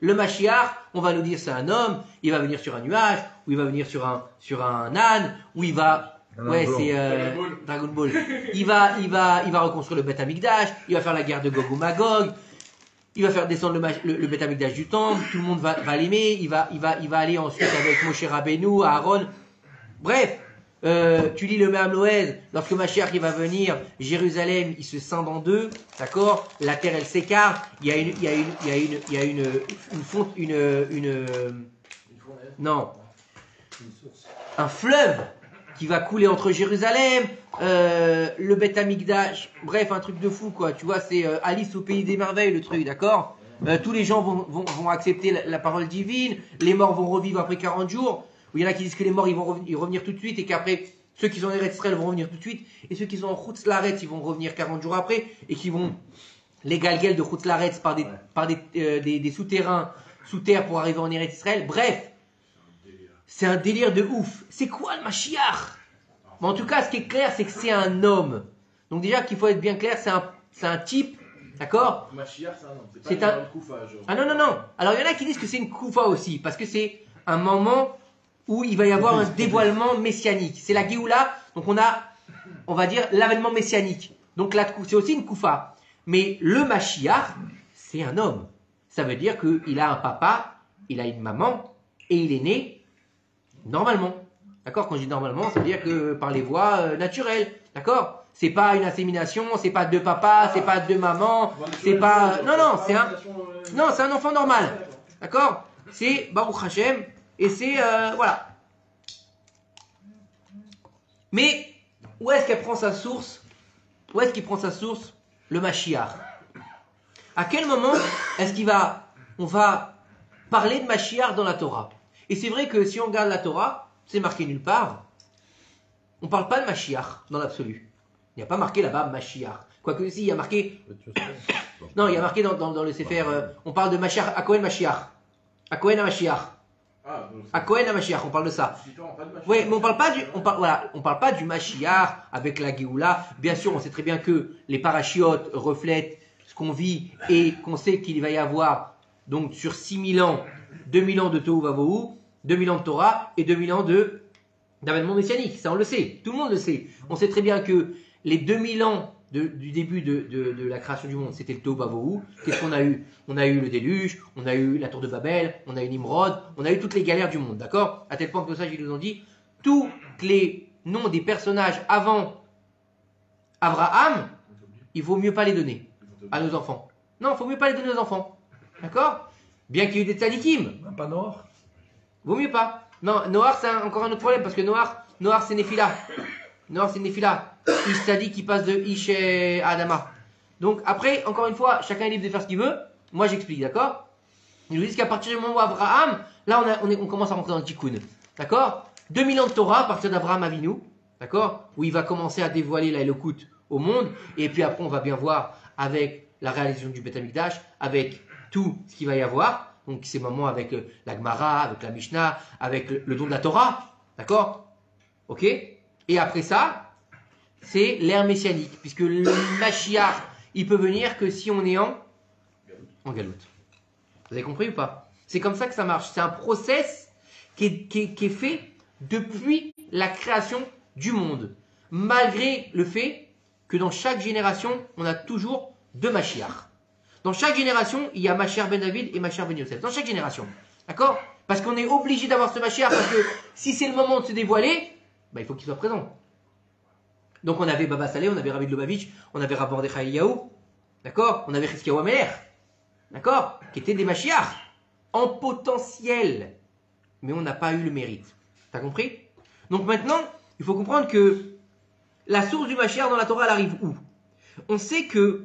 Le Mashiach, on va nous dire c'est un homme, il va venir sur un nuage, ou il va venir sur un, sur un âne, ou il va... Ouais, c'est euh, Dragon Ball. Il va, il va, il va reconstruire le Beth Amikdash, il va faire la guerre de Gog ou Magog, il va faire descendre le, le, le Beth Amikdash du temple, tout le monde va, va l'aimer, il va, il, va, il va aller ensuite avec Moshe Rabbeinu, Aaron. Bref, euh, tu lis le même Loez, lorsque Mashiach il va venir, Jérusalem il se scinde en deux, d'accord? La terre elle s'écarte, il y a une, il y a une, il y a une, il y a une, une une, une, Une fournaise. non, un fleuve qui va couler entre Jérusalem, euh, le Beth Amikdash, bref, un truc de fou, quoi. Tu vois, c'est euh, Alice au pays des merveilles, le truc, d'accord? Euh, Tous les gens vont, vont, vont accepter la, la parole divine, les morts vont revivre après 40 jours, ou il y en a qui disent que les morts, ils vont revenir, ils vont revenir tout de suite, et qu'après, ceux qui sont en Eretz Israël vont revenir tout de suite, et ceux qui sont en Chutz Laretz, ils vont revenir 40 jours après, et qui vont les galguels de Chutz Laretz par des, par des, euh, des, des souterrains sous terre pour arriver en Eretz Israël. Bref, c'est un délire de ouf. C'est quoi le Mashiach? Mais en tout cas, ce qui est clair, c'est que c'est un homme. Donc déjà qu'il faut être bien clair, c'est un, un type D'accord? Mashiach, c'est un. C'est un- koufa, genre. Ah non, non, non. Alors il y en a qui disent que c'est une koufa aussi, parce que c'est un moment où il va y avoir un dévoilement messianique. C'est la Géoula, donc on a, on va dire, l'avènement messianique. Donc là, c'est aussi une koufa. Mais le Mashiach, c'est un homme. Ça veut dire qu'il a un papa, il a une maman, et il est né normalement. D'accord? Quand je dis normalement, ça veut dire que par les voies euh, naturelles. D'accord? C'est pas une insémination, c'est pas deux papas, c'est pas deux mamans, c'est pas. Non, non, c'est un. Non, c'est un enfant normal. D'accord? C'est Baruch Hashem. Et c'est. euh, voilà. Mais où est-ce qu'elle prend sa source? Où est-ce qu'il prend sa source? Le Mashiach. À quel moment est-ce qu'il va. On va parler de Mashiach dans la Torah? Et c'est vrai que si on regarde la Torah, c'est marqué nulle part. On ne parle pas de Mashiach dans l'absolu. Il n'y a pas marqué là-bas Mashiach. Quoique, si, il y a marqué non, il y a marqué dans le Sefer, euh, on parle de Mashiach, à Cohen Mashiach. À Cohen à Mashiach. Ah, donc À Cohen à Mashiach, on parle de ça. Oui, mais on parle pas du, on parle, voilà, on parle pas du Mashiach avec la Géoula. Bien sûr, on sait très bien que les parachiotes reflètent ce qu'on vit et qu'on sait qu'il va y avoir, donc, sur 6000 ans, 2000 ans de Tohu Vavohu, 2000 ans de Torah et 2000 ans de, d'avènement messianique. Ça, on le sait. Tout le monde le sait. On sait très bien que les 2000 ans de- du début de, de- de la création du monde, c'était le Tohu. Qu'est-ce qu'on a eu? On a eu le déluge, on a eu la tour de Babel, on a eu Nimrod, on a eu toutes les galères du monde, d'accord? À tel point que ça, ils nous ont dit, tous les noms des personnages avant Abraham, il vaut mieux pas les donner à nos enfants. Non, il faut mieux pas les donner aux enfants. D'accord? Bien qu'il y ait eu des tzadikim, pas noir? Vaut mieux pas. Non, Noir, c'est encore un autre problème, parce que Noir, Noir c'est Néphila. Noir, c'est Néphila. Ish tzadik qui passe de Ish et Adama. Donc après, encore une fois, chacun est libre de faire ce qu'il veut. Moi, j'explique, d'accord? Ils nous disent qu'à partir du moment où Abraham, là, on, commence à rentrer dans le tikkun. D'accord? 2000 ans de Torah à partir d'Abraham Avinu. D'accord? Où il va commencer à dévoiler la Elokut au monde. Et puis après, on va bien voir avec la réalisation du Beth Amikdash, avec tout ce qu'il va y avoir. Donc, ces moments avec euh, la Gemara, avec la Mishnah, avec le don de la Torah. D'accord? Ok? Et après ça, c'est l'ère messianique. Puisque le Mashiach, il peut venir que si on est en, en galoute. Vous avez compris ou pas? C'est comme ça que ça marche. C'est un process qui est, fait depuis la création du monde. Malgré le fait que dans chaque génération, on a toujours deux Mashiach. Dans chaque génération, il y a Mashiach ben David et Mashiach ben Yosef. Dans chaque génération. D'accord? Parce qu'on est obligé d'avoir ce Mashiach, parce que si c'est le moment de se dévoiler, bah, il faut qu'il soit présent. Donc on avait Baba Saleh, on avait Rabbi Lubavitch, on avait Rabbi Mordechai d'accord? On avait Chizkiyahu Amer, d'accord? Qui étaient des Mashiach, en potentiel. Mais on n'a pas eu le mérite. T'as compris? Donc maintenant, il faut comprendre que la source du Mashiach dans la Torah, elle arrive où? On sait que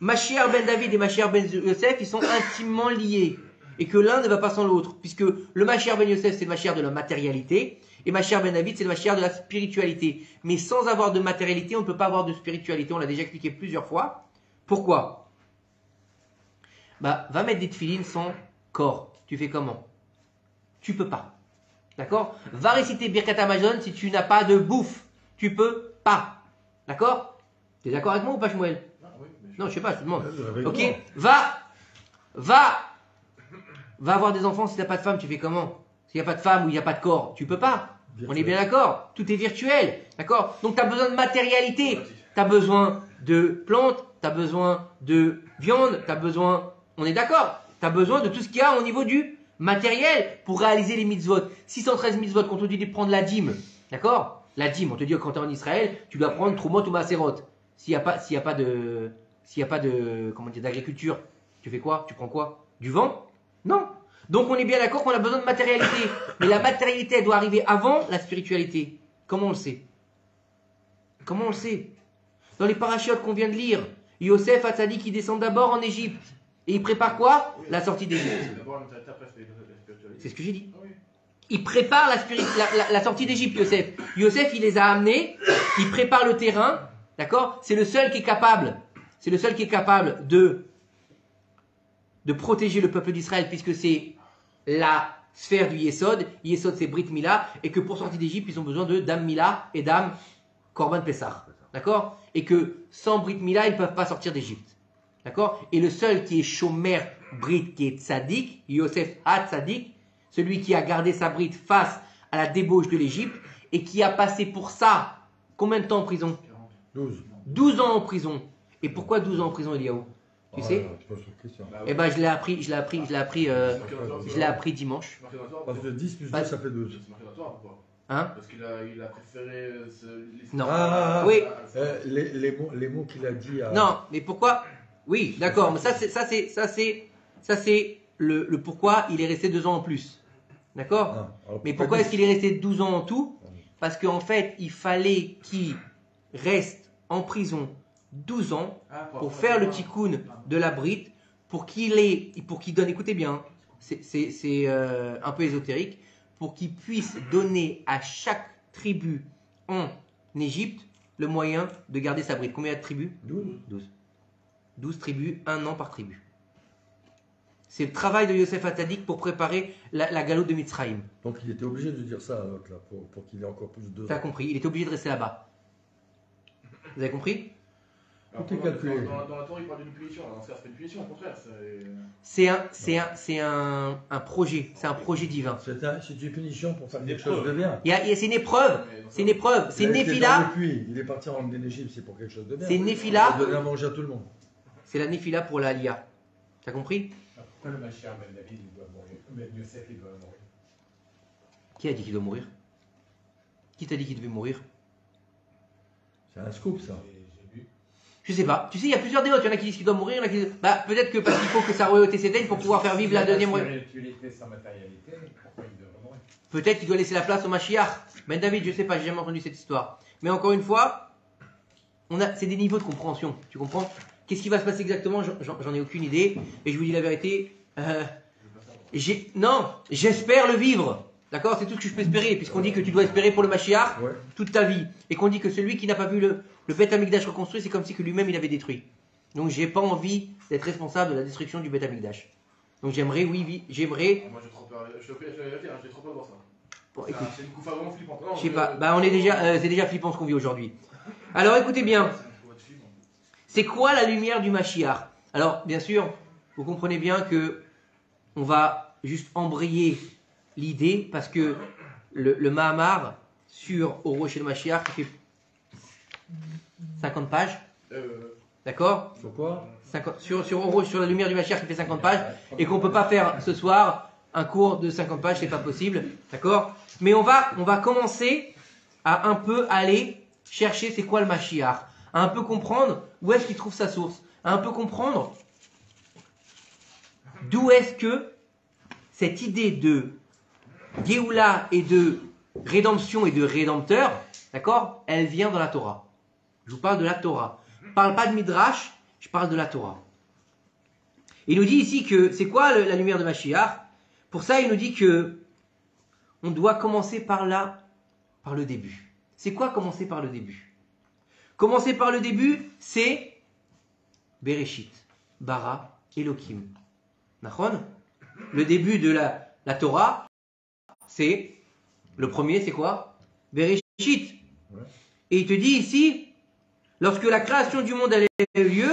Mashiach ben David et Mashiach ben Yosef, ils sont intimement liés. Et que l'un ne va pas sans l'autre. Puisque le Mashiach ben Yosef, c'est le Mashiach de la matérialité. Et Mashiach ben David, c'est le Mashiach de la spiritualité. Mais sans avoir de matérialité, on ne peut pas avoir de spiritualité. On l'a déjà expliqué plusieurs fois. Pourquoi? Bah, va mettre des tefilines sans corps. Tu fais comment? Tu peux pas. D'accord? Va réciter Birkat Amazon si tu n'as pas de bouffe. Tu peux pas. D'accord? T'es d'accord avec moi ou pas, Shmuel? Ah, oui, je- Non, je sais pas, je te demande. Ok, va, va, va avoir des enfants si t'as pas de femme, tu fais comment? S'il n'y a pas de femme ou il n'y a pas de corps, tu peux pas. On est bien d'accord. Tout est virtuel, d'accord? Donc tu as besoin de matérialité. Tu as besoin de plantes, tu as besoin de viande, tu as besoin, on est d'accord? Tu as besoin de tout ce qu'il y a au niveau du matériel pour réaliser les mitzvot. 613 mitzvot, quand on te dit de prendre la dîme, d'accord? La dîme, on te dit que quand tu es en Israël, tu dois prendre Trumot ou Maserot. S'il n'y a pas, s'il y a pas de, s'il y a pas de, comment dire, d'agriculture, tu fais quoi? Tu prends quoi? Du vent? Non. Donc on est bien d'accord qu'on a besoin de matérialité. Mais la matérialité, elle doit arriver avant la spiritualité. Comment on le sait? Comment on le sait? Dans les parachutes qu'on vient de lire, Yosef Hatzadi qui descend d'abord en Égypte. Et il prépare quoi? La sortie d'Égypte. C'est ce que j'ai dit. Il prépare la sortie d'Égypte, Yosef. Yosef, il les a amenés, il prépare le terrain, d'accord? C'est le seul qui est capable, c'est le seul qui est capable de, de protéger le peuple d'Israël, puisque c'est la sphère du Yesod. Yesod, c'est Brit Mila, et que pour sortir d'Égypte, ils ont besoin de Dame Mila et Dame Korban Pessah, d'accord? Et que sans Brit Mila, ils ne peuvent pas sortir d'Égypte. D'accord? Et le seul qui est Shomer Brit, qui est Tzadik, Yosef Ha Tzadik, celui qui a gardé sa bride face à la débauche de l'Égypte et qui a passé pour ça combien de temps en prison? 12. 12 ans en prison. Et pourquoi 12 ans en prison, Eliaou Tu Ah, sais là, Tu poses cette question. Bah, Eh ben, je l'ai appris, je l'ai appris, je l'ai appris, euh, je l'ai appris dimanche. Parce que 10 plus 2, Pas- ça fait 12. C'est marqué dans le Torah, pourquoi Hein? Parce qu'il a, il a préféré euh, ce- Non. Ah, Oui. Euh, les, les mots, les mots qu'il a dit à. Non, mais pourquoi? Oui, d'accord, mais ça c'est ça c'est ça c'est ça c'est le, le pourquoi il est resté deux ans en plus. D'accord? Ah, alors Mais pourquoi est-ce qu'il est resté 12 ans en tout? Ah Parce qu'en fait, il fallait qu'il reste en prison 12 ans Ah, pour faire le tikkun de la bride, pour qu'il ait, pour qu'il donne, écoutez bien, c'est- c'est c'est, euh, un peu ésotérique, pour qu'il puisse donner à chaque tribu en Égypte le moyen de garder sa bride. Combien de tribus? 12 12. 12 tribus, un an par tribu. C'est le travail de Yosef Atadik pour préparer la, la galoute de Mitzrayim. Donc il était obligé de dire ça à l'autre là, pour, pour qu'il ait encore plus de. T'as compris Il était obligé de rester là-bas. Vous avez compris? Alors, Tout est dans- calculé. Dans, dans, dans la Torah, il parle d'une punition. Dans ce cas, c'est pas une punition, au contraire. c'est- un, c'est un, c'est un, un projet. C'est un projet divin. C'est un- c'est une punition pour faire quelque une chose de épreuve. bien. Il y a- il y a- c'est une épreuve. C'est une épreuve. C'est Il Néphila. est parti en Égypte, c'est pour quelque chose de bien. C'est Néphila. Il donner à manger à tout le monde. C'est la Néphila pour la Lia. T'as compris? Pourquoi le Mashiach Ben David il doit mourir Ben Yosef il doit mourir Qui a dit qu'il doit mourir? Qui t'a dit qu'il devait mourir? C'est un scoop ça. Je sais pas. Tu sais, il y a plusieurs dévotes. Il y en a qui disent qu'il doit mourir. Il y en a qui disent... Bah, peut-être que parce qu'il faut que sa royauté s'éteigne pour pouvoir faire vivre la deuxième royauté. Peut-être qu'il doit laisser la place au Mashiach. Ben David, je sais pas, j'ai jamais entendu cette histoire. Mais encore une fois, on a, c'est des niveaux de compréhension. Tu comprends? Qu'est-ce qui va se passer exactement? J'en- ai aucune idée. Et je vous dis la vérité. euh, non, j'espère le vivre. D'accord? C'est tout ce que je peux espérer. Puisqu'on dit que tu dois espérer pour le Mashiach Ouais. toute ta vie. Et qu'on dit que celui qui n'a pas vu le, le Beth Amikdash reconstruit, c'est comme si que lui-même il avait détruit. Donc j'ai pas envie d'être responsable de la destruction du Beth Amikdash. Donc j'aimerais, oui, j'aimerais. Moi, j'ai trop peur. Je le hein, j'ai trop peur de voir ça. Bon, C'est écoute. un- C'est une coufa vraiment flippante. Non, Je sais pas. Bah, on est déjà, euh, c'est déjà flippant ce qu'on vit aujourd'hui. Alors, écoutez bien. C'est quoi la lumière du Mashiach? Alors, bien sûr, vous comprenez bien que on va juste embrayer l'idée parce que le, le Mahamar sur Au Rocher de Mashiach fait 50 pages, Euh, d'accord Sur quoi 50 sur, sur, sur la lumière du Mashiach qui fait 50 pages et qu'on peut pas faire ce soir un cours de 50 pages, c'est pas possible, d'accord Mais on va, on va commencer à un peu aller chercher c'est quoi le Mashiach, à un peu comprendre où est-ce qu'il trouve sa source, à un peu comprendre d'où est-ce que cette idée de Géoula et de rédemption et de rédempteur, d'accord Elle vient dans la Torah. Je vous parle de la Torah. Je parle pas de Midrash, je parle de la Torah. Il nous dit ici que c'est quoi le- la lumière de Mashiach? Pour ça, il nous dit que on doit commencer par là, par le début. C'est quoi commencer par le début? Commencer par le début, c'est Bereshit, Bara, Elohim. Nachon? Le début de la, la Torah, c'est le premier, c'est quoi? Bereshit. Et il te dit ici, lorsque la création du monde a eu lieu,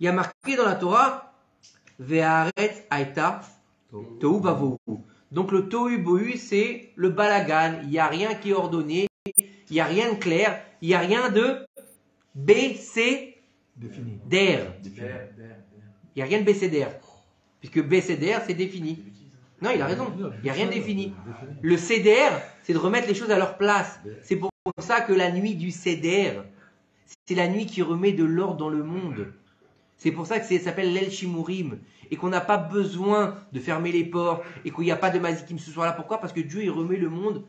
il y a marqué dans la Torah, Ve'aret Aita Tohu Bavohu. Donc le Tohu Bohu, c'est le balagan. Il n'y a rien qui est ordonné, il n'y a rien de clair, il n'y a rien de BC d'air. Il n'y a rien de BC d'air. Puisque BC d'air, c'est défini. Bêtises. Non, il a raison. Il n'y a rien de. Défini. Le CDR, c'est de remettre les choses à leur place. C'est pour ça que la nuit du CDR, c'est la nuit qui remet de l'ordre dans le monde. C'est pour ça que ça s'appelle l'El Shimurim. Et qu'on n'a pas besoin de fermer les ports. Et qu'il n'y a pas de Mazikim ce soir-là. Pourquoi? Parce que Dieu, il remet le monde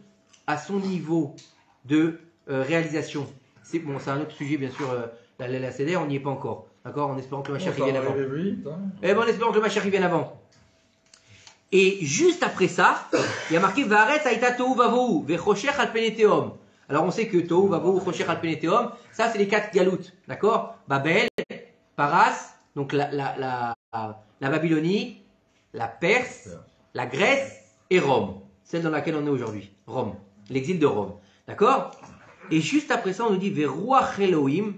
à son niveau de euh, réalisation. C'est bon, c'est un autre sujet, bien sûr. euh, la, la, on n'y est pas encore. D'accord? En espérant que le ça vienne va avant. vite, hein. Eh ben, en espérant que le vienne avant. Et juste après ça, il y a marqué Varet Aïta Tohu Vavou, Vechoshech al Peneteum. Alors on sait que Tohu Vavou, Choshech al Peneteum, ça c'est les quatre galoutes, d'accord? Babel, Paras, donc la, la, la, la Babylonie, la Perse, la Grèce et Rome, celle dans laquelle on est aujourd'hui, Rome, l'exil de Rome, d'accord? Et juste après ça, on nous dit Veruach Elohim,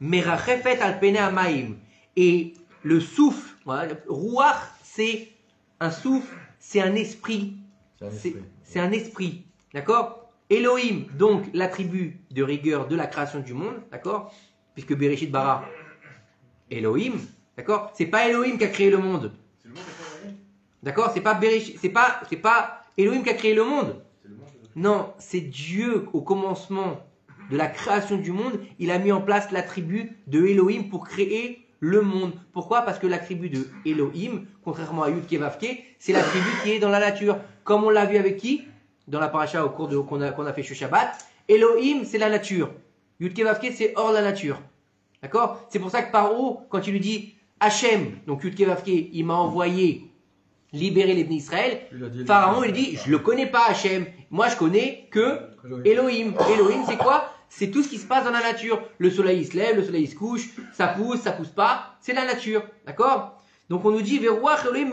Merachefet amaim. Et le souffle, voilà, Ruach, c'est un souffle, c'est un esprit. C'est un C'est esprit. c'est un esprit. D'accord? Elohim, donc l'attribut de rigueur de la création du monde. D'accord? Puisque Bereshit bara Elohim. D'accord? C'est pas Elohim qui a créé le monde. C'est le monde qui a créé D'accord? C'est pas Bereshit, c'est pas, c'est pas Elohim qui a créé le monde. Non, c'est Dieu au commencement de la création du monde. Il a mis en place l'attribut de Elohim pour créer le monde. Pourquoi? Parce que l'attribut de Elohim, contrairement à Yud Kevavke, c'est l'attribut qui est dans la nature. Comme on l'a vu avec qui? Dans la paracha au cours de qu'on a, qu'on a fait chez Shabbat. Elohim, c'est la nature. Yud Kevavke, c'est hors la nature. D'accord? C'est pour ça que Paro, quand il lui dit Hachem, donc Yud Kevavke, il m'a envoyé libérer les Bnei Israël, Il Pharaon, il dit, je le connais pas Hachem. Moi, je connais que Elohim. Elohim, c'est quoi? C'est tout ce qui se passe dans la nature. Le soleil il se lève, le soleil il se couche, ça pousse, ça pousse pas. C'est la nature. D'accord? Donc on nous dit, Elohim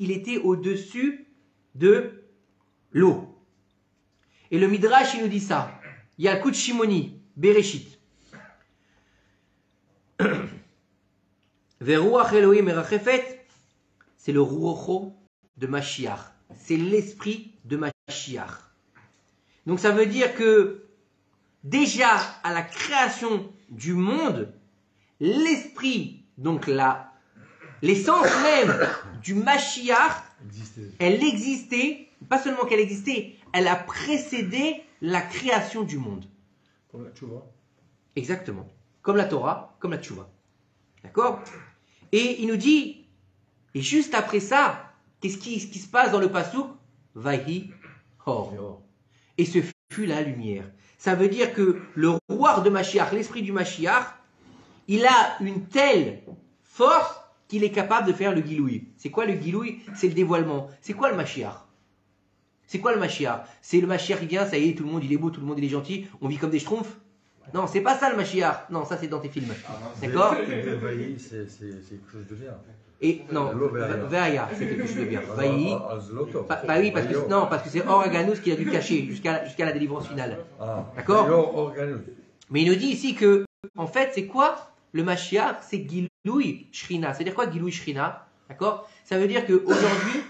il était au-dessus de l'eau. Et le Midrash, il nous dit ça. Il y a le coup de Shimoni, Bereshit. Veruach Elohim merachefet, c'est le Ruocho de Mashiach. C'est l'esprit de Mashiach. Donc ça veut dire que déjà à la création du monde, l'esprit, donc la, l'essence même du Mashiach, elle existait, pas seulement qu'elle existait, elle a précédé la création du monde. Comme tu vois. Exactement. Comme la Torah, comme la Tchouva. D'accord? Et il nous dit, et juste après ça, qu'est-ce qui, se passe dans le Passouk Vahi Hor. Et ce fut la lumière. Ça veut dire que le roi de Mashiach, l'esprit du Mashiach, il a une telle force qu'il est capable de faire le gilouï. C'est quoi le gilouï C'est le dévoilement. C'est quoi le Mashiach? C'est quoi le Mashiach? C'est le Mashiach qui vient, ça y est, tout le monde il est beau, tout le monde il est gentil, on vit comme des schtroumpfs? Non, c'est pas ça le Mashiach. Non, ça c'est dans tes films. Ah. D'accord? Vaï, c'est quelque chose de bien. Et non. Ve'aya, c'est quelque chose de bien. Vaï. Ah, ah, Zloto. Bah, oui, parce que, non, parce que c'est Oraganus qui a dû cacher jusqu'à jusqu'à la délivrance finale. Ah, D'accord? Mais il nous dit ici que, en fait, c'est quoi le Mashiach? C'est Giloui Shrina. C'est-à-dire quoi Giloui Shrina? D'accord? Ça veut dire qu'aujourd'hui,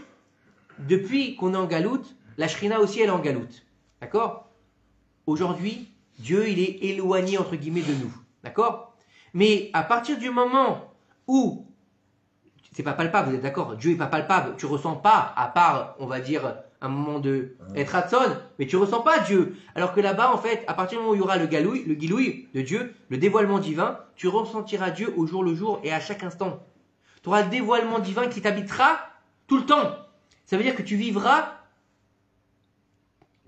depuis qu'on est en galoute, la Shrina aussi elle est en galoute. D'accord? Aujourd'hui, Dieu il est éloigné entre guillemets de nous. D'accord? Mais à partir du moment où c'est pas palpable, vous êtes d'accord? Dieu est pas palpable, tu ressens pas, à part, on va dire, un moment de être Hatson, mais tu ressens pas Dieu. Alors que là-bas, en fait, à partir du moment où il y aura le galouille, le gilouille de Dieu, le dévoilement divin, tu ressentiras Dieu au jour le jour et à chaque instant. Tu auras le dévoilement divin qui t'habitera tout le temps. Ça veut dire que tu vivras,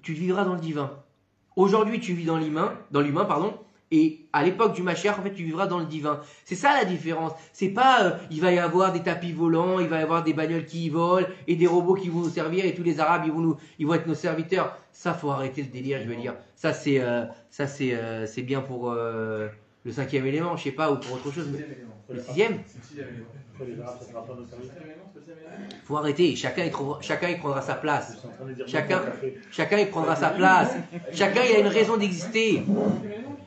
tu vivras dans le divin. Aujourd'hui, tu vis dans l'humain, dans l'humain, pardon, et à l'époque du Mashiach, en fait, tu vivras dans le divin. C'est ça la différence. C'est pas, euh, il va y avoir des tapis volants, il va y avoir des bagnoles qui volent et des robots qui vont nous servir et tous les Arabes, ils vont nous, ils vont être nos serviteurs. Ça, faut arrêter le délire, je veux dire. Ça, c'est, euh, ça, c'est, euh, c'est bien pour le cinquième élément, je sais pas, ou pour autre chose. Sixième élément. le élément. Sixième élément faut arrêter. Chacun, il trouvera- chacun, il prendra sa place. Chacun- Chacun, il prendra sa place. Chacun, il a une raison d'exister.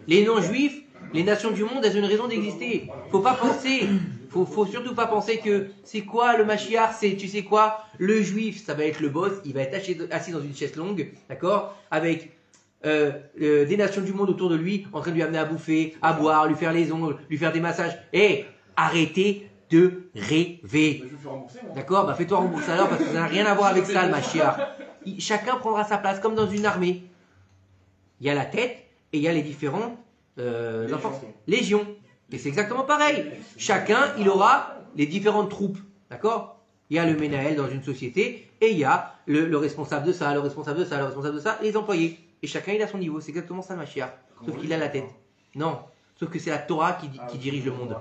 Les non-juifs, les nations du monde, elles ont une raison d'exister. Faut pas penser, faut, faut surtout pas penser que c'est quoi le Mashiach, c'est, tu sais quoi, le juif, ça va être le boss, il va être assis, dans une chaise longue, d'accord, avec euh, euh, des nations du monde autour de lui, en train de lui amener à bouffer, à boire, lui faire les ongles, lui faire des massages. Et arrêtez de rêver. Moi. D'accord Bah fais-toi rembourser alors parce que ça n'a rien à voir avec ça, le Mashiach. Il- Chacun prendra sa place comme dans une armée. Il y a la tête et il y a les différents euh, Légions. Et c'est exactement pareil. Chacun, il aura les différentes troupes. D'accord? Il y a le Ménaël dans une société et il y a le, le responsable de ça, le responsable de ça, le responsable de ça, et les employés. Et chacun, il a son niveau. C'est exactement ça, le Mashiach. Sauf qu'il a la tête. Non. Sauf que c'est la Torah qui, Ah, qui dirige le monde.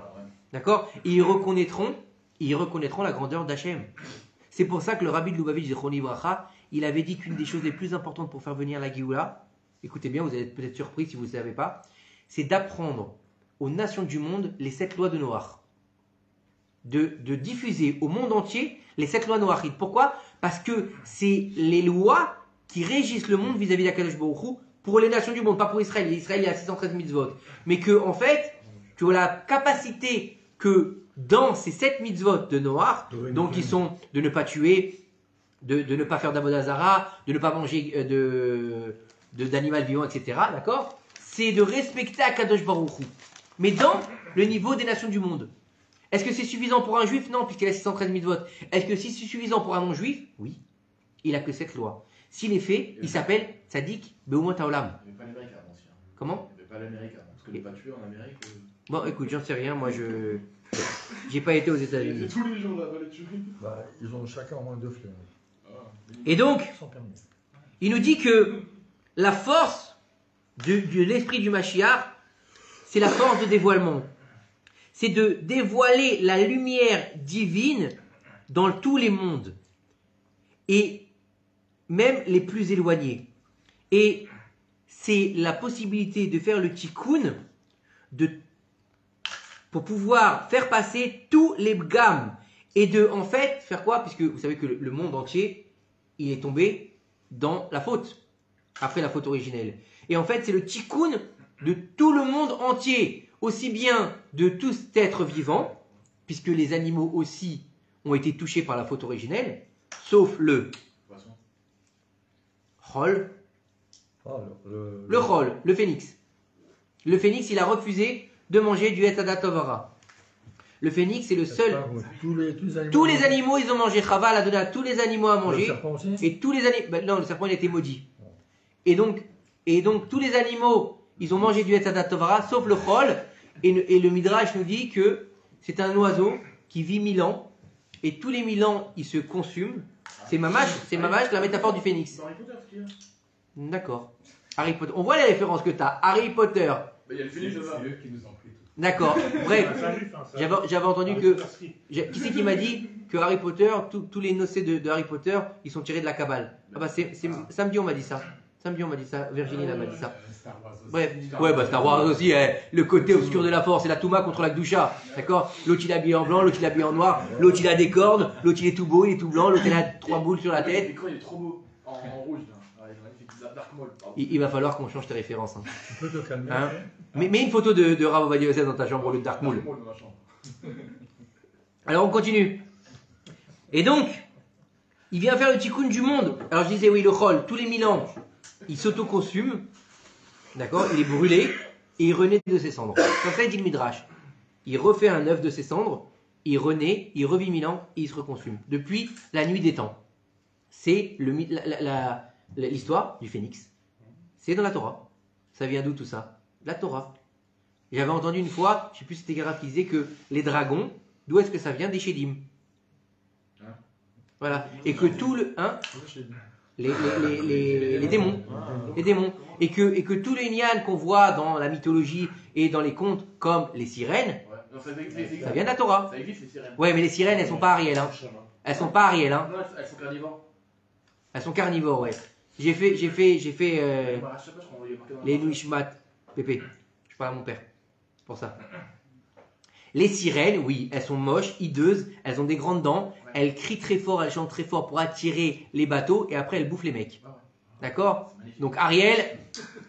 D'accord? Ils reconnaîtront, ils reconnaîtront la grandeur d'Hachem. C'est pour ça que le rabbi de Lubavitch, Livracha, il avait dit qu'une des choses les plus importantes pour faire venir la Géoula, écoutez bien, vous allez être peut-être surpris si vous ne savez pas, c'est d'apprendre aux nations du monde les sept lois de Noach. De, de diffuser au monde entier les sept lois noachites. Pourquoi? Parce que c'est les lois qui régissent le monde vis-à-vis d'Akadosh Baruch pour les nations du monde, pas pour Israël. Israël, il y a 613 mitzvot. Mais que, en fait, tu as la capacité que dans ces 7 mitzvot de Noir, Oui, donc qui sont de ne pas tuer, de, de ne pas faire d'abodazara, de ne pas manger euh, de d'animal vivant, etc. D'accord? C'est de respecter Akadosh Baruch Hu. Mais dans le niveau des nations du monde. Est-ce que c'est suffisant pour un juif? Non, puisqu'il a 613 mitzvot. Est-ce que si c'est suffisant pour un non-juif? Oui. Il a que cette loi. S'il est fait, il s'appelle Tzadik Beumot Haolam. Il n'y avait pas l'Amérique avant aussi. Comment? Il n'y avait pas l'Amérique avant. Parce que ne pas tuer en Amérique. Bon, écoute, j'en sais rien. Moi, je. J'ai pas été aux États-Unis. tous les jours là-bas les tuer. Bah, ils ont chacun au moins deux fleurs. Ah, Et donc, Sans permis. il nous dit que la force de, de l'esprit du Mashiach, c'est la force de dévoilement. C'est de dévoiler la lumière divine dans tous les mondes. Et même les plus éloignés. Et c'est la possibilité de faire le tikkun de, pour pouvoir faire passer tous les gammes. Et de, en fait, faire quoi? Puisque vous savez que le- monde entier, il est tombé dans la faute, après la faute originelle. Et en fait, c'est le tikkun de tout le monde entier, aussi bien de tous êtres vivants, puisque les animaux aussi ont été touchés par la faute originelle, sauf le Poisson. Ah, le, le, le Chol, le phénix. Le phénix, il a refusé de manger du Etada Tovara. Le phénix, c'est le seul. Tous les, tous les animaux. Tous les animaux, ils ont mangé. Chava a donné à tous les animaux à Le manger. serpent aussi Et tous les animaux. non, le serpent il été maudit. Et donc, et donc tous les animaux, ils ont mangé du Etzadat Tovara, sauf le Chol. Et, le- et le Midrash nous dit que c'est un oiseau qui vit mille ans. Et tous les mille ans, il se consume. C'est mamash, c'est mamash la métaphore du phénix. Dans Harry Potter, ce qu'il y a. D'accord. Harry Potter. On voit les références que tu as. Harry Potter. Bah, Il y a le c'est eux qui nous. D'accord. Bref. Un J'avais entendu Harry que. Qui c'est qui m'a dit que Harry Potter, tous- tous les nocés de, de Harry Potter, ils sont tirés de la cabale Ah bah c'est, c'est- samedi on m'a dit ça. Samedi on m'a dit ça. Virginie là m'a dit ça. Euh, Star Wars aussi. Bref, ouais, bah Star Wars aussi, eh, le côté obscur de la force, c'est la Touma contre la Gdoucha, d'accord? L'autre il est habillé en blanc, l'autre il est habillé en noir, l'autre il a des cornes, l'autre il est tout beau, il est tout blanc, l'autre il a trois boules sur la tête. L'écran il est trop beau. En, en rouge là. Ouais, il va falloir qu'on change tes références. hein. Te calmer. Hein Mais mets une photo de, de Rav Ovadia dans ta chambre au lieu de Dark. Alors on continue. Et donc, il vient faire le tikkun du monde. Alors je disais, oui, le chol, tous les mille ans, il s'autoconsume, d'accord? Il est brûlé et il renaît de ses cendres. Comme ça, il dit le Midrash. Il refait un œuf de ses cendres, il renaît, il revit mille ans et il se reconsume. Depuis la nuit des temps. C'est le la- l'histoire du phénix. C'est dans la Torah. Ça vient d'où tout ça? La Torah. J'avais entendu une fois, je sais plus si c'était Garaf qui disait que les dragons, d'où est-ce que ça vient? Des Shédim. Hein Voilà. Et que tout le. Hein? Les, les, les, démons. Les démons. Et que, et que tous les nians qu'on voit dans la mythologie et dans les contes, comme les sirènes. Non, ça existe, vient de la Torah. Ça existe les sirènes. Ouais, mais les sirènes, elles sont pas Ariel. Hein. Elles sont pas Ariel. Hein. Non, elles sont carnivores. Elles sont carnivores, ouais. J'ai fait, j'ai fait, j'ai fait euh, les le- Nuishmat. Pépé, je parle à mon père. Pour ça. Les sirènes, oui, elles sont moches, hideuses, elles ont des grandes dents, elles crient très fort, elles chantent très fort pour attirer les bateaux et après elles bouffent les mecs. D'accord C'est magnifique. Donc Ariel,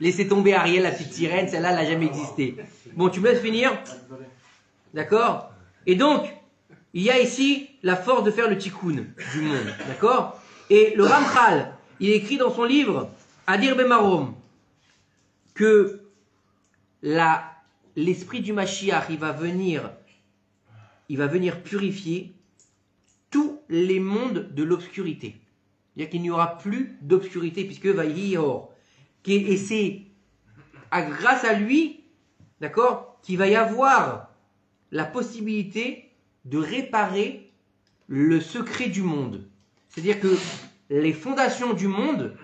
laissez tomber Ariel, la petite sirène, celle-là, elle n'a jamais existé. Bon, tu me laisses finir Ah. D'accord Et donc, il y a ici la force de faire le tikkun du monde. D'accord Et le Ramchal, il écrit dans son livre, Adir Bemarom, que l'esprit du Mashiach, il va venir, il va venir purifier tous les mondes de l'obscurité. C'est-à-dire qu'il n'y aura plus d'obscurité puisque va y or. Et c'est grâce à lui, d'accord, qu'il va y avoir la possibilité de réparer le secret du monde. C'est-à-dire que les fondations du monde,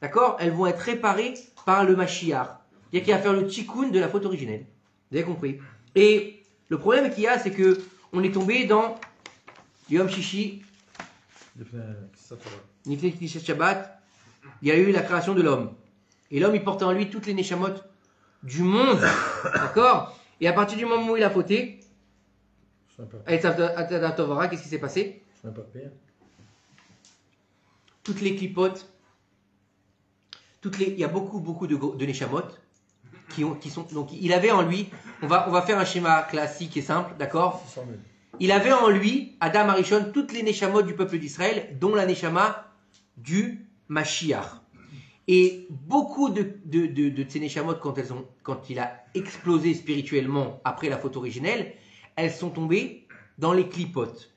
d'accord, elles vont être réparées par le Mashiach. C'est-à-dire qu'il va faire le tikkun de la faute originelle. Vous avez compris Et le problème qu'il y a, c'est que on est tombé dans Yom Shishi, Shabbat, il y a eu la création de l'homme. Et l'homme, il portait en lui toutes les neshamot du monde. D'accord Et à partir du moment où il a fauté, avec Tovara, qu'est-ce qui s'est passé. Toutes les clipotes, toutes les, il y a beaucoup, beaucoup de, de Neshamot qui, ont, qui sont. Donc, il avait en lui. On va, on va faire un schéma classique et simple, d'accord? 600 000. Il avait en lui, Adam Arishon, toutes les Neshamot du peuple d'Israël, dont la Neshama du Mashiach. Et beaucoup de, de, de, de ces Neshamot, quand, elles ont, quand il a explosé spirituellement après la faute originelle, elles sont tombées dans les clipotes.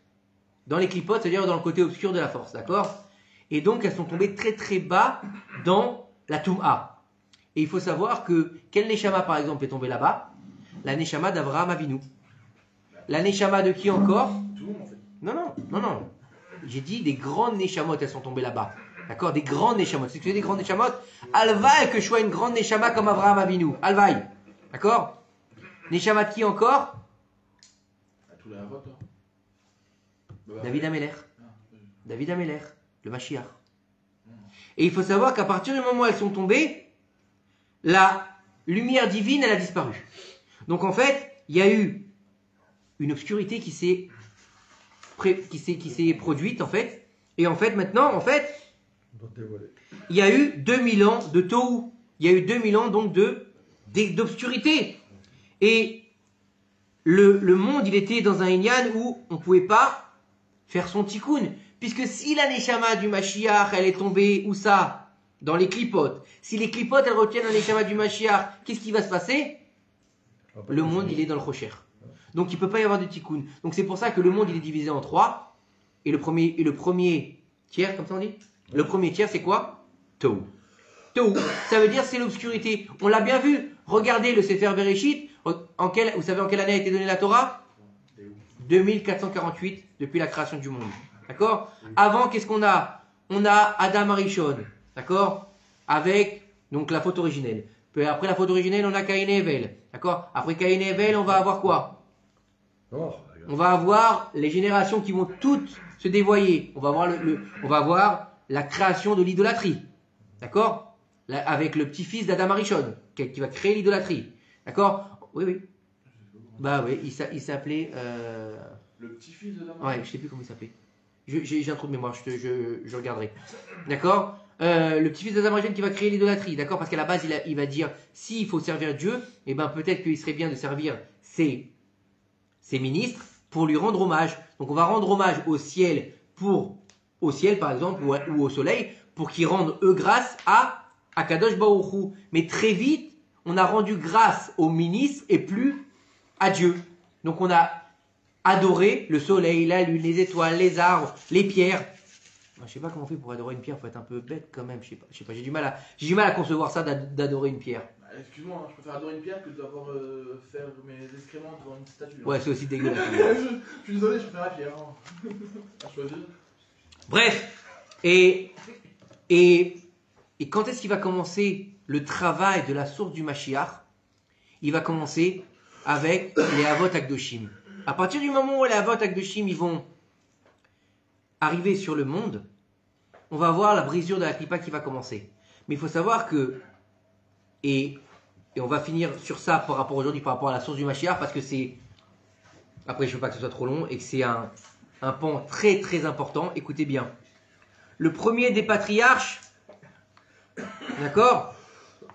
Dans les clipotes, c'est-à-dire dans le côté obscur de la force, d'accord? Et donc elles sont tombées très très bas dans la Toum'a. Et il faut savoir que, quelle Neshama par exemple est tombée là-bas? La Neshama d'Abraham Avinu. La Neshama de qui encore? Tout le monde en fait. non, non, non, non. J'ai dit des grandes Neshamot, elles sont tombées là-bas. D'accord? Des grandes Neshamot. Si tu veux des grandes Neshamot, Alvaï que je sois une grande Neshama comme Abraham Avinu. Alvaï. D'accord? Neshama de qui encore? Hein. David Ameller. ah, David Ameller, le Mashiach. Et il faut savoir qu'à partir du moment où elles sont tombées, la lumière divine, elle a disparu. Donc en fait, il y a eu une obscurité qui s'est qui s'est produite en fait. Et en fait, maintenant, en fait, il y a eu 2000 ans de Tohu. Il y a eu 2000 ans donc d'obscurité. Et le, le monde, il était dans un Inyan où on ne pouvait pas faire son tikkun. Puisque si la Neshama du Mashiach, elle est tombée, où ça? Dans les clipotes. Si les clipotes, elles retiennent la Neshama du Mashiach, qu'est-ce qui va se passer? Le monde, il est dans le rocher. Donc il peut pas y avoir de tikkun. Donc c'est pour ça que le monde, il est divisé en trois. Et le premier, et le premier tiers, comme ça on dit? Le premier tiers, c'est quoi? Tohu. Tohu, ça veut dire c'est l'obscurité. On l'a bien vu. Regardez le Sefer Bereshit. En quelle, vous savez en quelle année a été donnée la Torah? 2448 depuis la création du monde. D'accord Avant, qu'est-ce qu'on a On a Adam Arishon. D'accord Avec donc la faute originelle. Puis après la faute originelle, on a Caïn et Evel. D'accord Après Caïn et Evel, on va avoir quoi on va avoir les générations qui vont toutes se dévoyer. On va avoir, le, le- on va avoir la création de l'idolâtrie. D'accord Avec le petit-fils d'Adam Arishon, qui, qui va créer l'idolâtrie. D'accord Oui, oui. Bah oui, il s'a- il s'appelait... euh, Le petit-fils de Damas. Ouais, je sais plus comment il s'appelait. J'ai un trou de mémoire, je, te- je, je regarderai. D'accord Euh, Le petit-fils Arishon qui va créer l'idolâtrie. D'accord Parce qu'à la base, il, il va dire, s'il faut servir Dieu, eh ben peut-être qu'il serait bien de servir ses ses ministres pour lui rendre hommage. Donc on va rendre hommage au ciel pour au ciel par exemple ou, au soleil pour qu'ils rendent eux grâce à Akadosh Baruch Hu. Mais très vite, on a rendu grâce aux ministres et plus à Dieu. Donc on a adoré le soleil, la lune, les étoiles, les arbres, les pierres. Je sais pas comment on fait pour adorer une pierre, faut être un peu bête quand même, je sais pas, je sais pas, j'ai du mal à j'ai du mal à concevoir ça d'ad- d'adorer une pierre. Bah, Excuse-moi, hein, je préfère adorer une pierre que d'avoir euh, faire mes excréments devant une statue. hein. Ouais, c'est aussi dégueulasse. je, je suis désolé, je préfère la pierre. Hein. à choisir. Bref, et, et, et quand est-ce qu'il va commencer le travail de la source du Mashiach? Il va commencer avec les Avot Akdoshim. À partir du moment où les Avot Akdoshim ils vont arriver sur le monde, on va voir la brisure de la clipa qui va commencer. Mais il faut savoir que, et, on va finir sur ça par rapport aujourd'hui, par rapport à la source du Mashiach, parce que c'est, après je veux pas que ce soit trop long, et que c'est un, un pan très très important. Écoutez bien. Le premier des patriarches, d'accord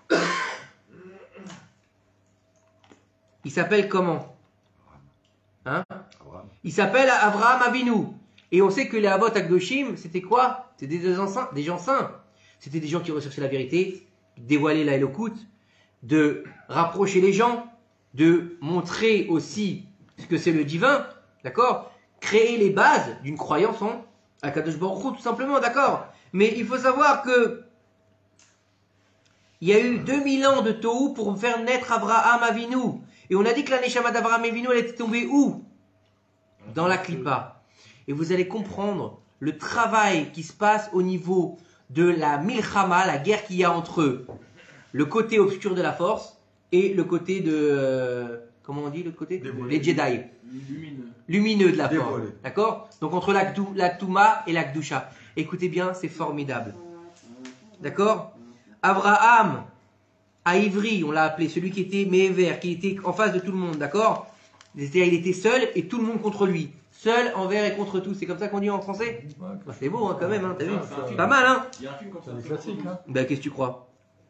Il s'appelle comment? Hein? Il s'appelle Abraham Avinu. Et on sait que les Avot Akdoshim, c'était quoi? C'était des, gens saints- des gens saints. C'était des gens qui recherchaient la vérité, dévoiler la Elokut, de rapprocher les gens, de montrer aussi ce que c'est le divin, d'accord? Créer les bases d'une croyance en Akadosh Baruch Hu, tout simplement, d'accord? Mais il faut savoir que il y a eu 2000 ans de Tohu pour faire naître Abraham Avinu. Et on a dit que la Neshama d'Abraham Avinu, elle était tombée où? Dans la Klippa. Et vous allez comprendre le travail qui se passe au niveau de la Milchama, la guerre qu'il y a entre le côté obscur de la force et le côté de... euh, comment on dit le côté. Les Jedi Lumineux. lumineux de la force. D'accord? Donc entre la, Ktouma et la Kdusha. Écoutez bien, c'est formidable. D'accord? Abraham, à Ivry, on l'a appelé, celui qui était Méhéver, qui était en face de tout le monde, d'accord? C'est-à-dire, il était seul et tout le monde contre lui. Seul envers et contre tout. C'est comme ça qu'on dit en français? Ouais, Bah, C'est beau hein, quand même, hein, t'as vu? Film. Pas mal, hein Il y a un film comme ça. C'est des classiques, hein. Ben qu'est-ce que tu crois?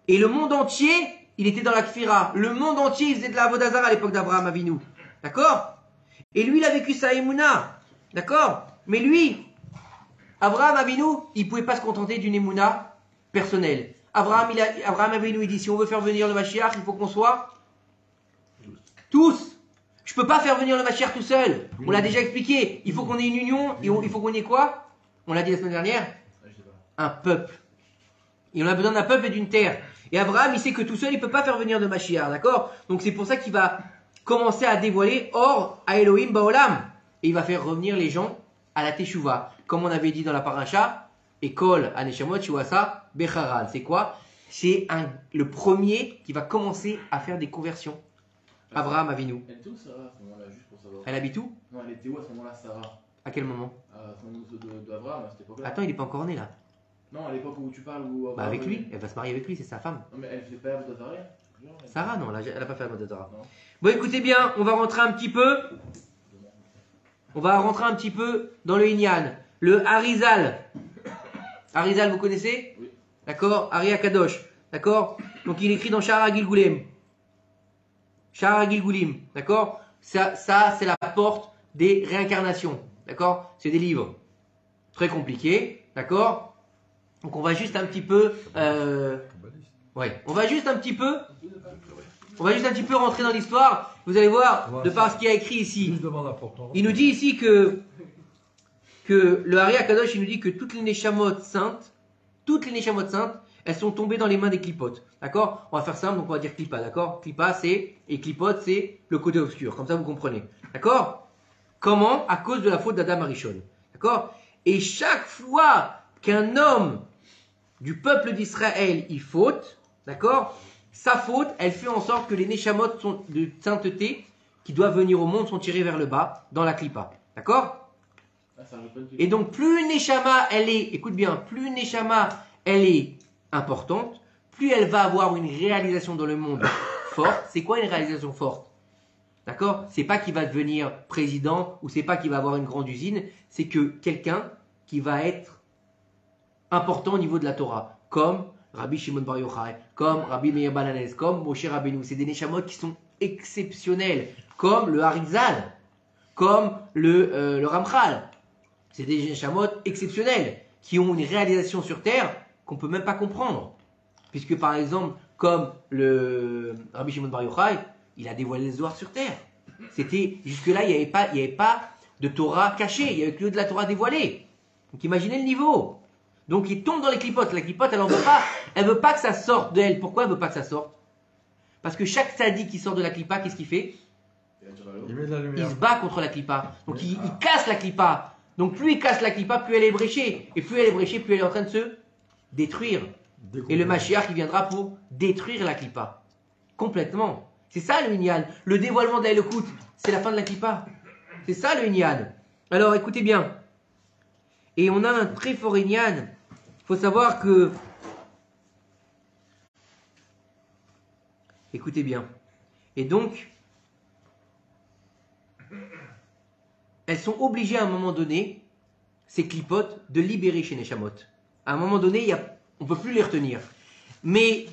Et le monde entier, il était dans la Kfira. Le monde entier, il faisait de la Avodazara à l'époque d'Abraham Avinu. D'accord? Et lui, il a vécu sa Emouna. D'accord? Mais lui, Abraham Avinu, il pouvait pas se contenter d'une Emouna personnelle. Abraham, il a, Abraham dit, si on veut faire venir le Mashiach, il faut qu'on soit tous. Je peux pas faire venir le Mashiach tout seul. On l'a déjà expliqué. Il faut qu'on ait une union. Et il faut qu'on ait quoi? On l'a dit la semaine dernière un peuple. Et on a besoin d'un peuple et d'une terre. Et Abraham, il sait que tout seul, il peut pas faire venir de Mashiach, d'accord? Donc c'est pour ça qu'il va commencer à dévoiler Or à Elohim Baolam. Et il va faire revenir les gens à la Teshuvah. Comme on avait dit dans la paracha, École à Neshamot, Shuasa, Becharal. C'est quoi? C'est un- le premier qui va commencer à faire des conversions. Abraham Avinu. Elle était où Sarah à ce moment-là, juste pour savoir? Elle habite où? Non, elle était où à ce moment-là, Sarah? À quel moment? À ce moment d'Abraham, à cette époque-là Attends, il n'est pas encore né là. Non, à l'époque où tu parles, où Bah avec lui, elle va se marier avec lui, c'est sa femme. Non, mais elle faisait pas Abdazaria Sarah, non, elle n'a pas fait la. Non. Bon, écoutez bien, on va rentrer un petit peu. On va rentrer un petit peu dans le Inyan. Le Harizal. Harizal, vous connaissez Oui. D'accord Ari Akadosh. D'accord Donc il écrit dans Shara Gilgulem. Shara Gilgulim. D'accord Ça, ça c'est la porte des réincarnations. D'accord C'est des livres. Très compliqués. D'accord Donc on va juste un petit peu. euh. Ouais, on va juste un petit peu, on va juste un petit peu rentrer dans l'histoire. Vous allez voir, de par ce qu'il y a écrit ici. Il nous dit ici que, que le Hari Akadosh, il nous dit que toutes les Neshamot saintes, toutes les Neshamot saintes, elles sont tombées dans les mains des clipotes. D'accord? On va faire simple, donc on va dire clipa, d'accord? Clipa, c'est, et c'est le côté obscur. Comme ça, vous comprenez. D'accord? Comment? À cause de la faute d'Adam Arishon. D'accord? Et chaque fois qu'un homme du peuple d'Israël y faute, d'accord? Sa faute, elle fait en sorte que les Neshamot de sainteté qui doivent venir au monde sont tirés vers le bas dans la clipa. D'accord? Et donc plus une Neshama, elle est, écoute bien, plus une Neshama, elle est importante, plus elle va avoir une réalisation dans le monde forte. C'est quoi une réalisation forte? D'accord? C'est pas qu'il va devenir président ou c'est pas qu'il va avoir une grande usine, c'est que quelqu'un qui va être important au niveau de la Torah, comme Rabbi Shimon Bar Yochai, comme Rabbi Meir Bananes, comme Moshe Rabbeinu. C'est des Neshamot qui sont exceptionnels, comme le Harizal, comme le, euh, le Ramchal. C'est des Neshamot exceptionnels qui ont une réalisation sur terre qu'on peut même pas comprendre. Puisque par exemple, comme le Rabbi Shimon Bar Yochai, il a dévoilé les Zohar sur terre. C'était jusque-là, il n'y avait pas, il y avait pas de Torah cachée, il y avait que de la Torah dévoilée. Donc imaginez le niveau. Donc il tombe dans les clipotes. La clipote, elle en veut pas. Elle veut pas que ça sorte d'elle. Pourquoi elle veut pas que ça sorte? Parce que chaque sadi qui sort de la clipa, qu'est-ce qu'il fait? Il met de la Il lumière. se bat contre la clipa. Donc il, il casse la clipa. Donc plus il casse la clipa, plus elle est bréchée. Et plus elle est bréchée, plus elle est en train de se détruire. Et le Mashiach, il viendra pour détruire la clipa. Complètement. C'est ça le Inyan. Le dévoilement de la Elokut, c'est la fin de la clipa. C'est ça le Inyan. Alors écoutez bien. Et on a un très fort Inyan. Il faut savoir que. Écoutez bien. Et donc, elles sont obligées à un moment donné, ces clipotes, de libérer chez Neshamot. À un moment donné, il y a, on ne peut plus les retenir. Mais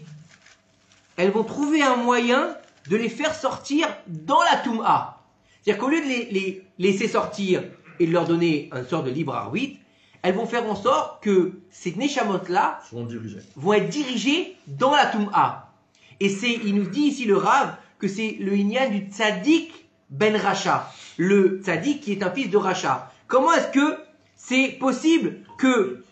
elles vont trouver un moyen de les faire sortir dans la Toum'a. C'est-à-dire qu'au lieu de les, les laisser sortir et de leur donner un sort de libre arbitre, elles vont faire en sorte que ces Neshamot-là vont être dirigés dans la Toum'a. Et c'est, il nous dit ici le Rav que c'est le Inyan du Tzadik Ben Racha. Le Tzadik qui est un fils de Racha. Comment est-ce que c'est possible que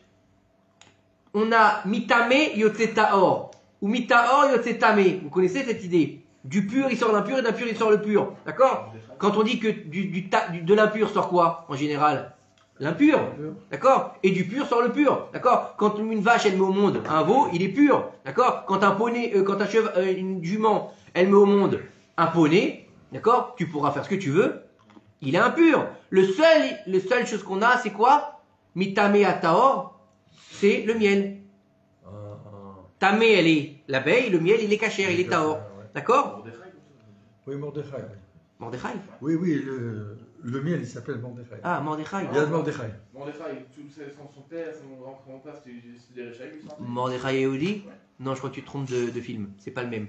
on a Mitame Yotzetaor ou Mitaor Yotzetame? Vous connaissez cette idée? Du pur il sort l'impur et d'un pur il sort le pur. D'accord? Quand on dit que de l'impur sort quoi en général? L'impur. D'accord? Et du pur sort le pur. D'accord? Quand une vache, elle met au monde un veau, il est pur. D'accord? Quand un poney, euh, quand un euh, une jument, elle met au monde un poney, d'accord? Tu pourras faire ce que tu veux. Il est impur. Le seul, le seule chose qu'on a, c'est quoi? Mitame ataor, c'est le miel. Un- un- Tamé, elle est l'abeille, le miel, il est cachère, il est taor. D'accord? Oui, Mordechai. oui. Mordechai. Oui, oui, le, Le miel, il s'appelle Mordechai. Ah, Mordechai. Il y a de Mordechai. Mordechai, tout c'est son, son père, son grand son père, c'était c'était des ça Mordechai Yehudi Non, je crois que tu te trompes de, de film. C'est pas le même.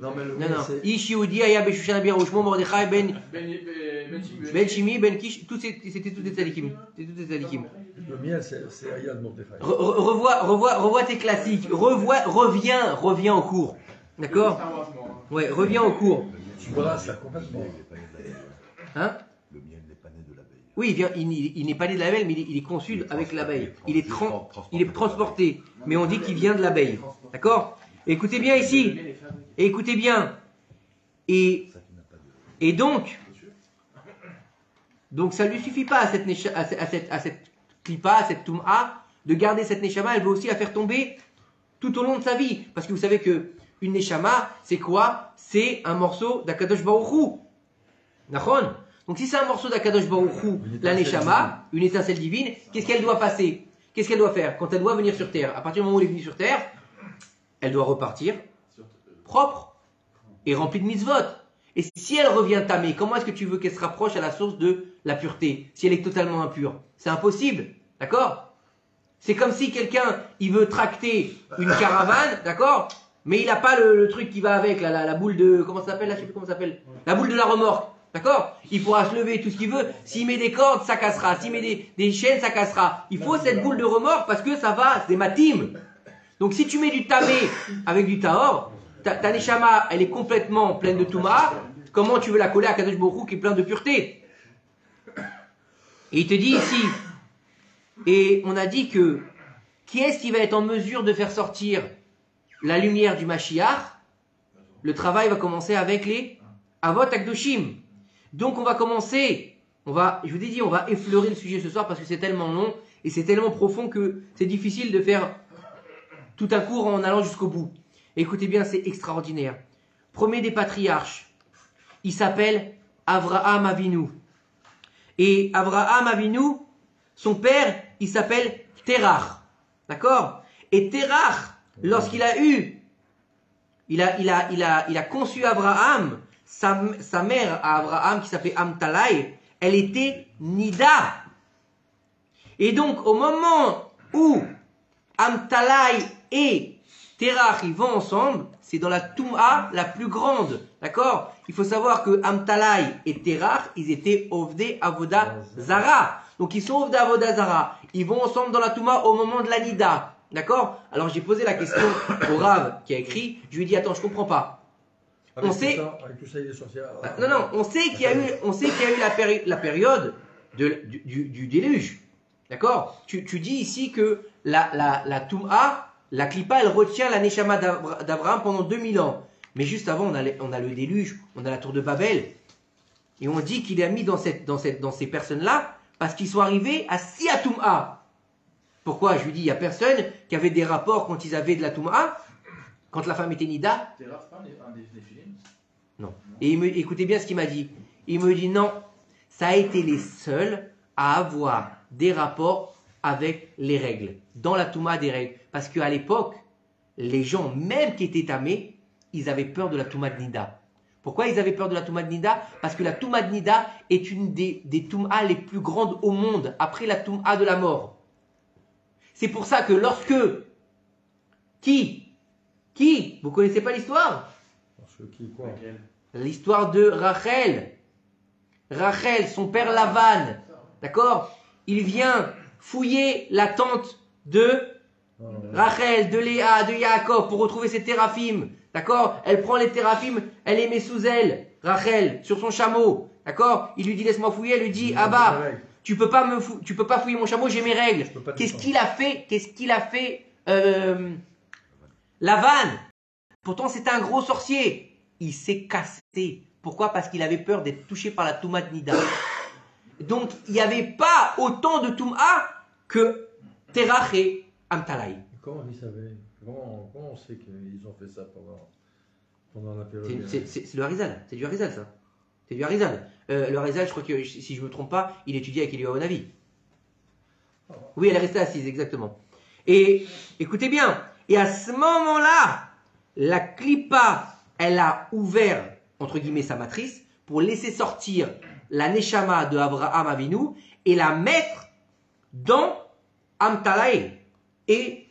Non, mais le Non, non. c'est. Ish Yehudi, Aya Beshushan Abiyarouchmo, Mordechai, Ben, Ben, ben, ben Shimon. ben Shimi, Ben Kish, c'était tous des tzadikim. C'était tous des tzadikim. Le miel, c'est c'est Ayad Mordechai. Re- re- revois, revois, revois tes classiques. Revois, reviens, reviens au cours. D'accord? Hein. Ouais, reviens au cours. Tu vois, ça complètement. Hein Le miel n'est pas né de l'abeille. Oui, il, vient, il, il- il n'est pas né de l'abeille, mais il est, il est conçu avec l'abeille. Il est, il est transporté, mais on dit qu'il vient de l'abeille. D'accord? Écoutez bien ici. Écoutez bien. Et, et donc, donc ça lui suffit pas à cette, à, à cette, à cette clipa, à cette tum'a, de garder cette neshama, elle veut aussi la faire tomber tout au long de sa vie. Parce que vous savez que une neshama, c'est quoi? C'est un morceau d'Akadosh Baruch Hu. Donc si c'est un morceau d'Akadosh Baruch Hu, Une la étincelle neshama, une étincelle divine, qu'est-ce qu'elle doit passer? Qu'est-ce qu'elle doit faire? Quand elle doit venir sur terre À partir du moment où elle est venue sur terre, elle doit repartir propre et remplie de mitzvot. Et si elle revient tamée, comment est-ce que tu veux qu'elle se rapproche à la source de la pureté si elle est totalement impure? C'est impossible, d'accord? C'est comme si quelqu'un, il veut tracter une caravane, d'accord? Mais il n'a pas le, le truc qui va avec, la, la, la boule de... Comment ça s'appelle là? Je sais plus comment ça s'appelle. La boule de la remorque, d'accord? Il pourra se lever tout ce qu'il veut. S'il met des cordes, ça cassera. S'il met des, des chaînes, ça cassera. Il faut cette boule de remorque parce que ça va, c'est matim. Donc si tu mets du tamé avec du tahor, ta, ta neshama, elle est complètement pleine de touma. Comment tu veux la coller à Kadosh Hu qui est plein de pureté? Et il te dit ici, et on a dit que qui est-ce qui va être en mesure de faire sortir la lumière du Mashiach? Le travail va commencer avec les Avot Akdoshim. Donc on va commencer, on va, je vous ai dit, on va effleurer le sujet ce soir parce que c'est tellement long et c'est tellement profond que c'est difficile de faire tout un cours en allant jusqu'au bout. Écoutez bien, c'est extraordinaire. Premier des patriarches, il s'appelle Avraham Avinu. Et Avraham Avinu, son père, il s'appelle Terach. D'accord? Et Terach, lorsqu'il a eu, il a, il a, il a, il a conçu Abraham, sa, mère à Abraham, qui s'appelait Amtalai, elle était Nida. Et donc, au moment où Amtalai et Terach, ils vont ensemble, c'est dans la Touma la plus grande. D'accord? Il faut savoir que Amtalai et Terach, ils étaient Ovde Avoda Zara. Donc ils sont Ovde Avoda Zara. Ils vont ensemble dans la Touma au moment de la Nida. D'accord? Alors j'ai posé la question au Rav qui a écrit. Je lui ai dit, attends, je comprends pas. Avec On sait- ça- Avec tout ça, il est sorti. Ah, Non, non, on sait qu'il y a eu, on sait qu'il y a eu la, péri- la période de- du, du- du déluge. D'accord? Tu, tu dis ici que la, la, la Touma, la Klippa, elle retient la Neshama d'Abra- d'Abraham pendant 2000 ans. Mais juste avant, on a, les- on a le déluge, on a la tour de Babel. Et on dit qu'il est mis dans, cette, dans, cette, dans ces personnes-là parce qu'ils sont arrivés à si à Touma. Pourquoi? Je lui dis, il n'y a personne qui avait des rapports quand ils avaient de la Touma, quand la femme était Nida. Films? Et il me, écoutez bien ce qu'il m'a dit. Il me dit non, ça a été les seuls à avoir des rapports avec les règles, dans la Touma des règles. Parce qu'à l'époque, les gens, même qui étaient tamés, ils avaient peur de la Touma de Nida. Pourquoi ils avaient peur de la Touma de Nida? Parce que la Touma de Nida est une des, des Touma les plus grandes au monde, après la Touma de la mort. C'est pour ça que lorsque... Qui Qui? Vous connaissez pas l'histoire? L'histoire de Rachel. Rachel, son père Lavan, d'accord? Il vient fouiller la tente de Ah, Rachel, de Léa, de Yaakov pour retrouver ses théraphim. D'accord? Elle prend les théraphim, elle les met sous elle, Rachel, sur son chameau. D'accord? Il lui dit laisse-moi fouiller, elle lui dit ah bah tu peux pas me fou- tu peux pas fouiller mon chameau, j'ai mes règles. Qu'est-ce qu'il a fait? Qu'est-ce qu'il a fait euh, Lavan Pourtant c'était un gros sorcier. Il s'est cassé. Pourquoi? Parce qu'il avait peur d'être touché par la Touma de Nida. Donc il n'y avait pas autant de Touma que Terach et Amtalai. Comment ils savaient? Comment, comment on sait qu'ils ont fait ça pendant, pendant la période C'est le Harizal, c'est du Harizal ça. C'est du Harizal. Euh, le Harizal, je crois que si je me trompe pas, il étudie avec Eliyahu Navi. Oui, elle est restée assise, exactement. Et écoutez bien, et à ce moment-là, la Klippa, elle a ouvert, entre guillemets, sa matrice pour laisser sortir la Neshama de Abraham Avinu et la mettre dans Amtalae et,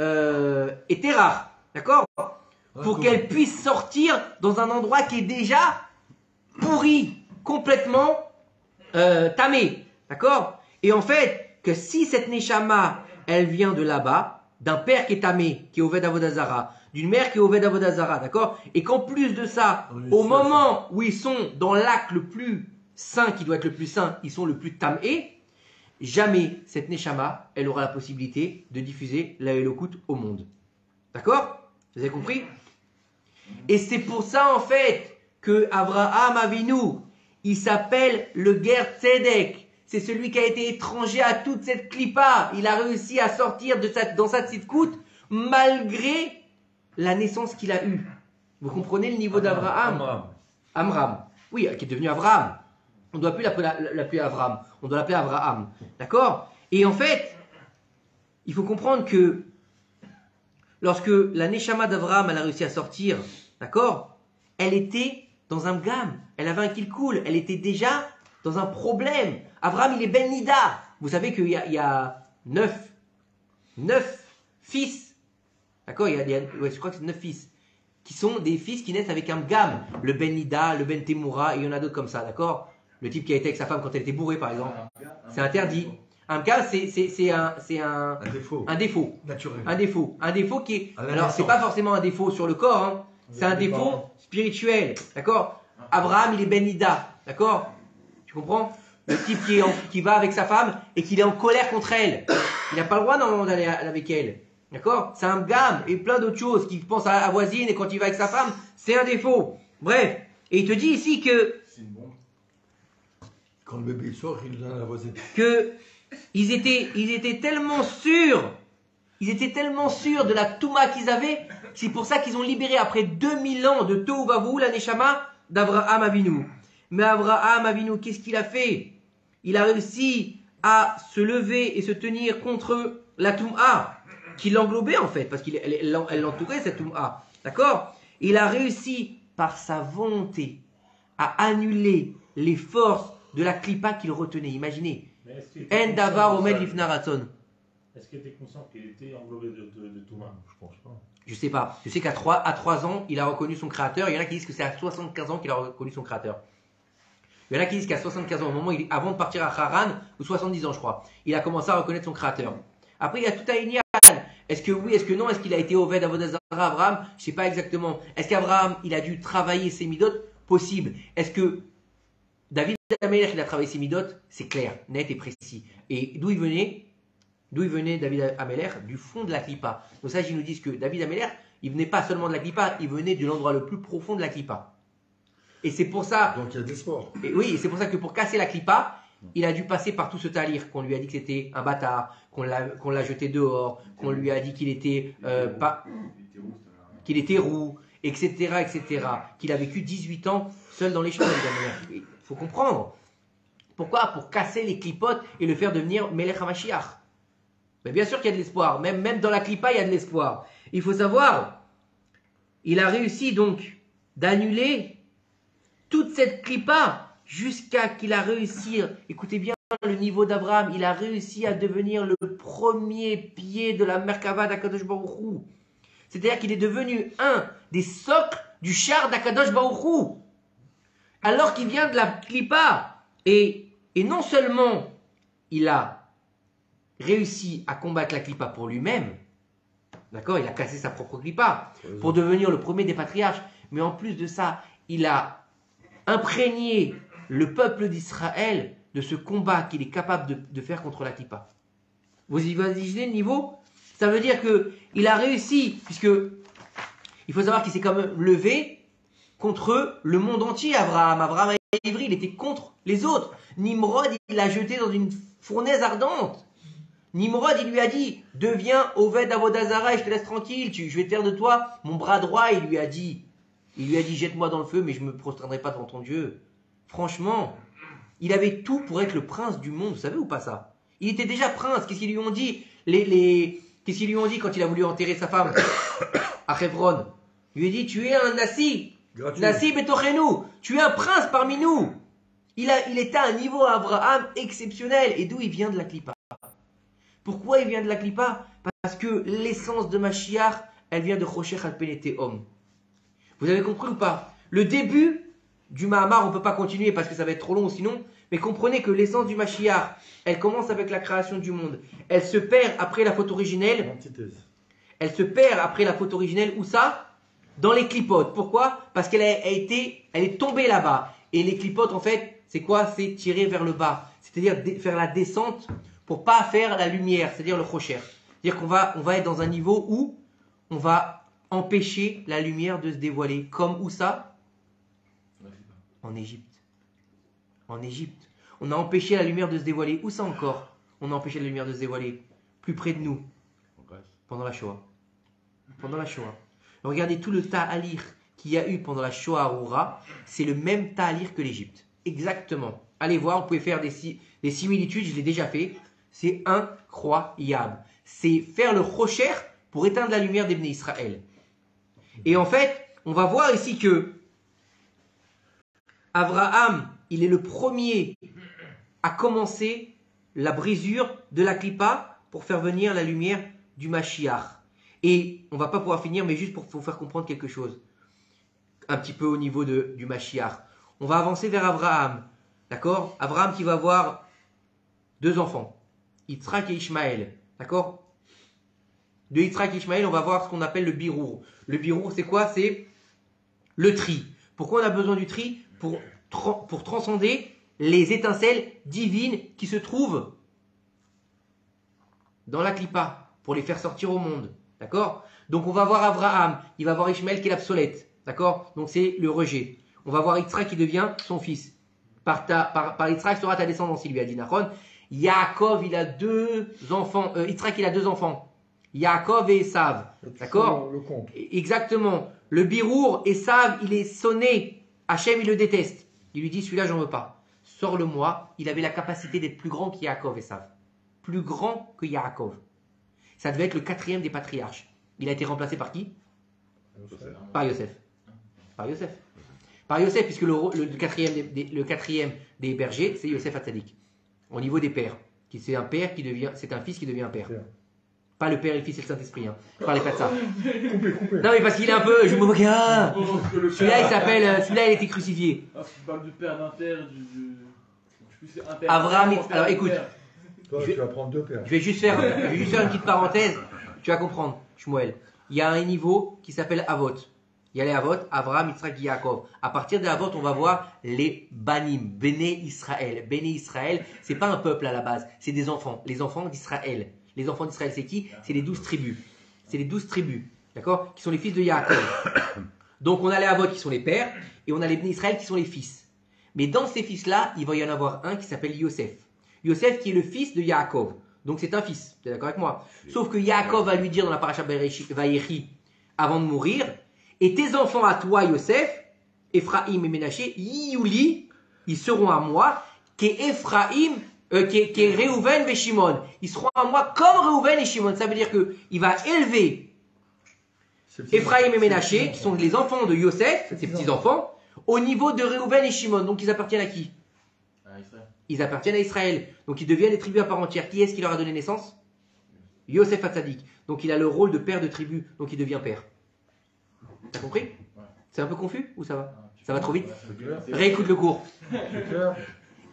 euh, et Terah. D'accord? Pour qu'elle puisse sortir dans un endroit qui est déjà pourri, complètement euh, tamé. D'accord? Et en fait, que si cette Neshama, elle vient de là-bas, d'un père qui est tamé, qui est Oved Avodazara, d'une mère qui est Oved Avodazara, d'accord? Et qu'en plus de ça, Oui, au ça, moment où ils sont dans l'acte le plus saint, qui doit être le plus saint, ils sont le plus tamé, jamais cette Neshama, elle aura la possibilité de diffuser la Elokut au monde. D'accord? Vous avez compris? Et c'est pour ça, en fait, que Abraham Avinu, il s'appelle le Tzedek. C'est celui qui a été étranger à toute cette clipa. Il a réussi à sortir de sa, dans sa tzidkout malgré la naissance qu'il a eue. Vous comprenez le niveau d'Abraham? Amram. Amram. Oui, qui est devenu Abraham. On ne doit plus l'appeler la- l'appeler Abraham. On doit l'appeler Abraham. D'accord? Et en fait, il faut comprendre que lorsque la Neshama d'Abraham elle a réussi à sortir, d'accord? Elle était dans un gamme. Elle avait un kill cool. Elle était déjà dans un problème. Abraham, il est Ben Nida. Vous savez qu'il y a, il y a neuf, neuf fils. D'accord il y a, il y a- ouais, Je crois que c'est neuf fils qui sont des fils qui naissent avec un gamme. Le Ben Nida, le Ben Temura, et il y en a d'autres comme ça, d'accord? Le type qui a été avec sa femme quand elle était bourrée, par exemple. C'est interdit. Un gamme, c'est un, c'est un, Un défaut. un défaut. Naturel. Un défaut. Un défaut qui est. Alors, c'est pas forcément un défaut sur le corps, hein. c'est un défaut parents. spirituel. D'accord? Abraham, il est Ben Nida. D'accord? Tu comprends? Le type qui, est en- qui va avec sa femme et qu'il est en colère contre elle. Il n'a pas le droit normalement d'aller avec elle. D'accord? C'est un gamme et plein d'autres choses qui pense à la voisine et quand il va avec sa femme, c'est un défaut. Bref. Et il te dit ici que. Quand le bébé sort, il donne à la voisine. que ils étaient, ils étaient tellement sûrs, ils étaient tellement sûrs de la Touma qu'ils avaient, c'est pour ça qu'ils ont libéré après 2000 ans de Tohu la Neshama d'Abraham Avinu. Mais Abraham Avinu, qu'est-ce qu'il a fait? Il a réussi à se lever et se tenir contre la Touma, qui l'englobait en fait, parce qu'elle elle- elle l'entourait cette Touma. D'accord? Il a réussi par sa volonté à annuler les forces de la clipa qu'il retenait. Imaginez, Mais est-ce qu'il était En conscient davar de omed ratzon. Est-ce qu'il était conscient qu'il était englobé de, de, de Touma Je pense pas. Je sais pas. Je sais qu'à 3, à 3 ans, il a reconnu son créateur. Il y en a qui disent que c'est à 75 ans qu'il a reconnu son créateur. Il y en a qui disent qu'à 75 ans, au moment avant de partir à Haran, ou 70 ans, je crois, il a commencé à reconnaître son créateur. Après, il y a tout à Inyan. Est-ce que oui, est-ce que non? Est-ce qu'il a été Oved Avodazara Abraham? Je sais pas exactement. Est-ce qu'Abraham, il a dû travailler ses midotes? Possible. Est-ce que David Amelech, il a travaillé ses midotes? C'est clair, net et précis. Et d'où il venait? D'où il venait David Ameller Du fond de la clipa. Donc ça, ils nous disent que David Ameller, il venait pas seulement de la clipa, il venait de l'endroit le plus profond de la clipa. Et c'est pour ça, Donc il y a sports. et oui, et c'est pour ça que pour casser la clipa, il a dû passer par tout ce talir, qu'on lui a dit que c'était un bâtard, qu'on l'a, qu'on l'a jeté dehors, qu'on lui a dit qu'il était euh, pas, qu'il était roux, etc., etc., qu'il a vécu 18 ans seul dans les champs. Il faut comprendre. Pourquoi? Pour casser les clipotes et le faire devenir Melech HaMashiach. Mais bien sûr qu'il y a de l'espoir. Même, même dans la clipa, il y a de l'espoir. Il faut savoir, il a réussi donc d'annuler toute cette clipa jusqu'à qu'il a réussi, écoutez bien le niveau d'Abraham, il a réussi à devenir le premier pied de la Merkava d'Akadosh Baruch Hu. C'est-à-dire qu'il est devenu un des socles du char d'Akadosh Baruch Hu. Alors qu'il vient de la clipa. Et, et non seulement il a réussi à combattre la clipa pour lui-même, d'accord, il a cassé sa propre clipa pour devenir le premier des patriarches, mais en plus de ça, il a imprégné le peuple d'Israël de ce combat qu'il est capable de, faire contre la clipa. Vous imaginez le niveau? Ça veut dire que il a réussi, puisque il faut savoir qu'il s'est quand même levé contre le monde entier, Abraham. Abraham est ivri, il était contre les autres. Nimrod, il l'a jeté dans une fournaise ardente. Nimrod, il lui a dit, deviens Oved Avodazara et je te laisse tranquille, tu, je vais faire de toi mon bras droit. Il lui a dit, il lui a dit, jette-moi dans le feu, mais je me prosternerai pas devant ton Dieu. Franchement, il avait tout pour être le prince du monde, vous savez ou pas ça? Il était déjà prince, qu'est-ce qu'ils lui ont dit? Les, les... Qu'est-ce qu'ils lui ont dit quand il a voulu enterrer sa femme? À Hebron Il lui a dit, tu es un Nassi. Nassi Betochenou, tu es un prince parmi nous. Il, a, il était à un niveau Abraham exceptionnel. Et d'où il vient de la clipa? Pourquoi il vient de la clipa? Parce que l'essence de Mashiach, elle vient de Rocher al homme. Vous avez compris ou pas? Le début du Mahamar, on ne peut pas continuer parce que ça va être trop long sinon. Mais comprenez que l'essence du Mashiach, elle commence avec la création du monde. Elle se perd après la faute originelle. Elle se perd après la faute originelle. Où ça? Dans les clipotes. Pourquoi? Parce qu'elle a, été, elle est tombée là-bas. Et les clipotes, en fait, c'est quoi? C'est tirer vers le bas. C'est-à-dire faire la descente pour pas faire la lumière, c'est-à-dire le rocher. C'est-à-dire qu'on va, on va être dans un niveau où on va empêcher la lumière de se dévoiler. Comme où ça? En Égypte. En Égypte. On a empêché la lumière de se dévoiler. Où ça encore? On a empêché la lumière de se dévoiler. Plus près de nous. Pendant la Shoah. Pendant la Shoah. Regardez tout le ta'alir qu'il y a eu pendant la Shoah à Roura. C'est le même ta'alir que l'Égypte. Exactement. Allez voir, vous pouvez faire des similitudes, je l'ai déjà fait. C'est incroyable. C'est faire le rocher pour éteindre la lumière des Israël. Et en fait, on va voir ici que Abraham, il est le premier à commencer la brisure de la clipa pour faire venir la lumière du Mashiach. Et on va pas pouvoir finir, mais juste pour vous faire comprendre quelque chose, un petit peu au niveau de, du Mashiach. On va avancer vers Abraham, d'accord? Abraham qui va avoir deux enfants, Yitzhak et Ishmaël, d'accord? De Yitzhak et Ishmaël, on va voir ce qu'on appelle le birour. Le birour, c'est quoi? C'est le tri. Pourquoi on a besoin du tri? Pour, pour transcender les étincelles divines qui se trouvent dans la clipa, pour les faire sortir au monde. D'accord? Donc on va voir Abraham, il va voir Ishmaël qui est l'obsolète. D'accord? Donc c'est le rejet. On va voir Yitzhak qui devient son fils. Par, ta, par, par sera ta descendance, il lui a dit Nachon. Yaakov, il a deux enfants. Euh, Yitzhak, il a deux enfants. Yaakov et Esav. D'accord Le. Exactement. Le birour, Esav, il est sonné. Hachem, il le déteste. Il lui dit, celui-là, j'en veux pas. Sors-le-moi. Il avait la capacité d'être plus grand que Yaakov, Esav. Plus grand que Yaakov. Ça devait être le quatrième des patriarches. Il a été remplacé par qui Par Yosef. Par Yosef. Par Yosef, puisque le, quatrième, des, le quatrième des bergers, c'est Yosef Hatzadik. Au niveau des pères. C'est un père qui devient, c'est un fils qui devient un père. Pas le père et le fils et le Saint-Esprit. Hein. Je parlais pas de ça. Coupé, coupé. Non mais parce qu'il est un peu, je me moque. Ah Celui-là, il s'appelle, euh, celui-là il a été crucifié. Ah, tu parles du père d'un père, du. du... Je sais plus, c'est un père. Abraham, un père, alors, écoute. Toi, Je vais- tu vas prendre deux paires. Je vais juste faire, je vais juste faire une petite parenthèse. Tu vas comprendre, Shmuel. Il y a un niveau qui s'appelle Avot. Il y a les Avot, Abraham, Yitzhak, Yaakov. À partir des Avot, on va voir les Banim, Béné Israël. Béné Israël, c'est pas un peuple à la base, c'est des enfants, les enfants d'Israël. Les enfants d'Israël, c'est qui C'est les douze tribus. C'est les douze tribus, d'accord Qui sont les fils de Yaakov. Donc on a les Avot qui sont les pères, et on a les Israël qui sont les fils. Mais dans ces fils-là, il va y en avoir un qui s'appelle Yosef. Yosef qui est le fils de Yaakov. Donc c'est un fils, tu es d'accord avec moi Sauf que Yaakov va lui dire dans la paracha Vayechi, avant de mourir, et tes enfants à toi, Yosef, Ephraim et Ménaché, Yiouli, ils seront à moi, qu'est Ephraim, euh, qu'est qu'est Reuven et Shimon. Ils seront à moi comme Reuven et Shimon. Ça veut dire que il va élever Ephraim et Ménaché, qui sont les enfants de Yosef, ses petits-enfants, au niveau de Reuven et Shimon. Donc ils appartiennent à qui Israël. ils appartiennent à Israël. Donc ils deviennent des tribus à part entière. Qui est-ce qui leur a donné naissance Yosef Hatzadik. Donc il a le rôle de père de tribu. Donc il devient père. T'as compris C'est un peu confus ou ça va Ah, Ça va trop vite Réécoute le cours.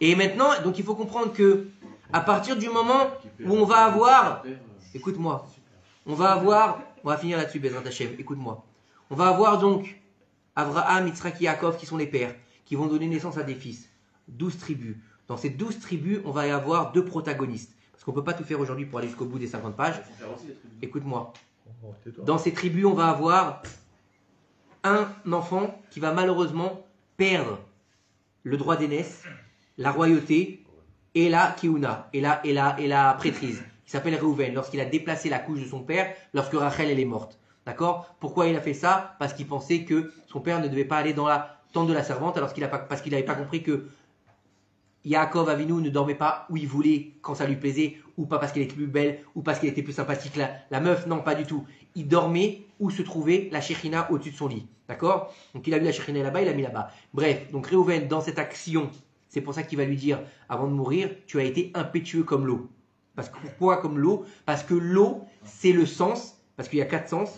Et maintenant, donc il faut comprendre que à partir du moment où on va avoir, écoute-moi, on va avoir, on va finir là-dessus, Bezrat Hashem, écoute-moi. On va avoir donc Abraham, Yitzhak Yaakov qui sont les pères, qui vont donner naissance à des fils. 12 tribus. Dans ces 12 tribus, on va y avoir deux protagonistes. Parce qu'on ne peut pas tout faire aujourd'hui pour aller jusqu'au bout des 50 pages. Écoute-moi. Dans ces tribus, on va avoir un enfant qui va malheureusement perdre le droit d'aînesse, la royauté et la kiuna, et la, et la, et la prêtrise. Il s'appelle Reuven, lorsqu'il a déplacé la couche de son père, lorsque Rachel elle est morte. D'accord? Pourquoi il a fait ça? Parce qu'il pensait que son père ne devait pas aller dans la tente de la servante, alors qu'il parce qu'il n'avait pas compris que Yaakov Avinu ne dormait pas où il voulait quand ça lui plaisait, ou pas parce qu'elle était plus belle, ou parce qu'elle était plus sympathique. La, la meuf, non, pas du tout. Il dormait où se trouvait la Shekhinah au-dessus de son lit. D'accord? Donc il a vu la Shekhinah là-bas, il l'a mis là-bas. Bref, donc Réhouven, dans cette action, C'est pour ça qu'il va lui dire, avant de mourir, tu as été impétueux comme l'eau. Parce que pourquoi comme l'eau? Parce que l'eau, c'est le sens, parce qu'il y a quatre sens.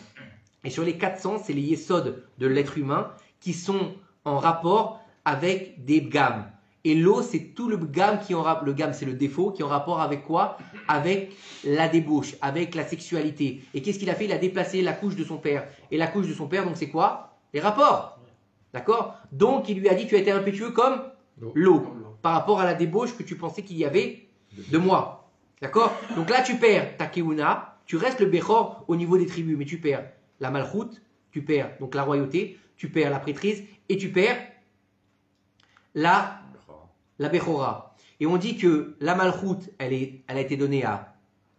Et sur les quatre sens, c'est les yesodes de l'être humain qui sont en rapport avec des gammes. Et l'eau, c'est tout le gamme qui en le gamme, c'est le défaut qui est en rapport avec quoi? Avec la débauche, avec la sexualité. Et qu'est-ce qu'il a fait? Il a déplacé la couche de son père. Et la couche de son père, donc c'est quoi? Les rapports. D'accord? Donc il lui a dit tu as été impétueux comme L'eau. par rapport à la débauche que tu pensais qu'il y avait de moi. D'accord? Donc là tu perds ta keuna, tu restes le Bechor au niveau des tribus, mais tu perds la malchoute, tu perds donc la royauté, tu perds la prêtrise et tu perds la la Bechora. Et on dit que la Malchoute, elle, est, elle a été donnée à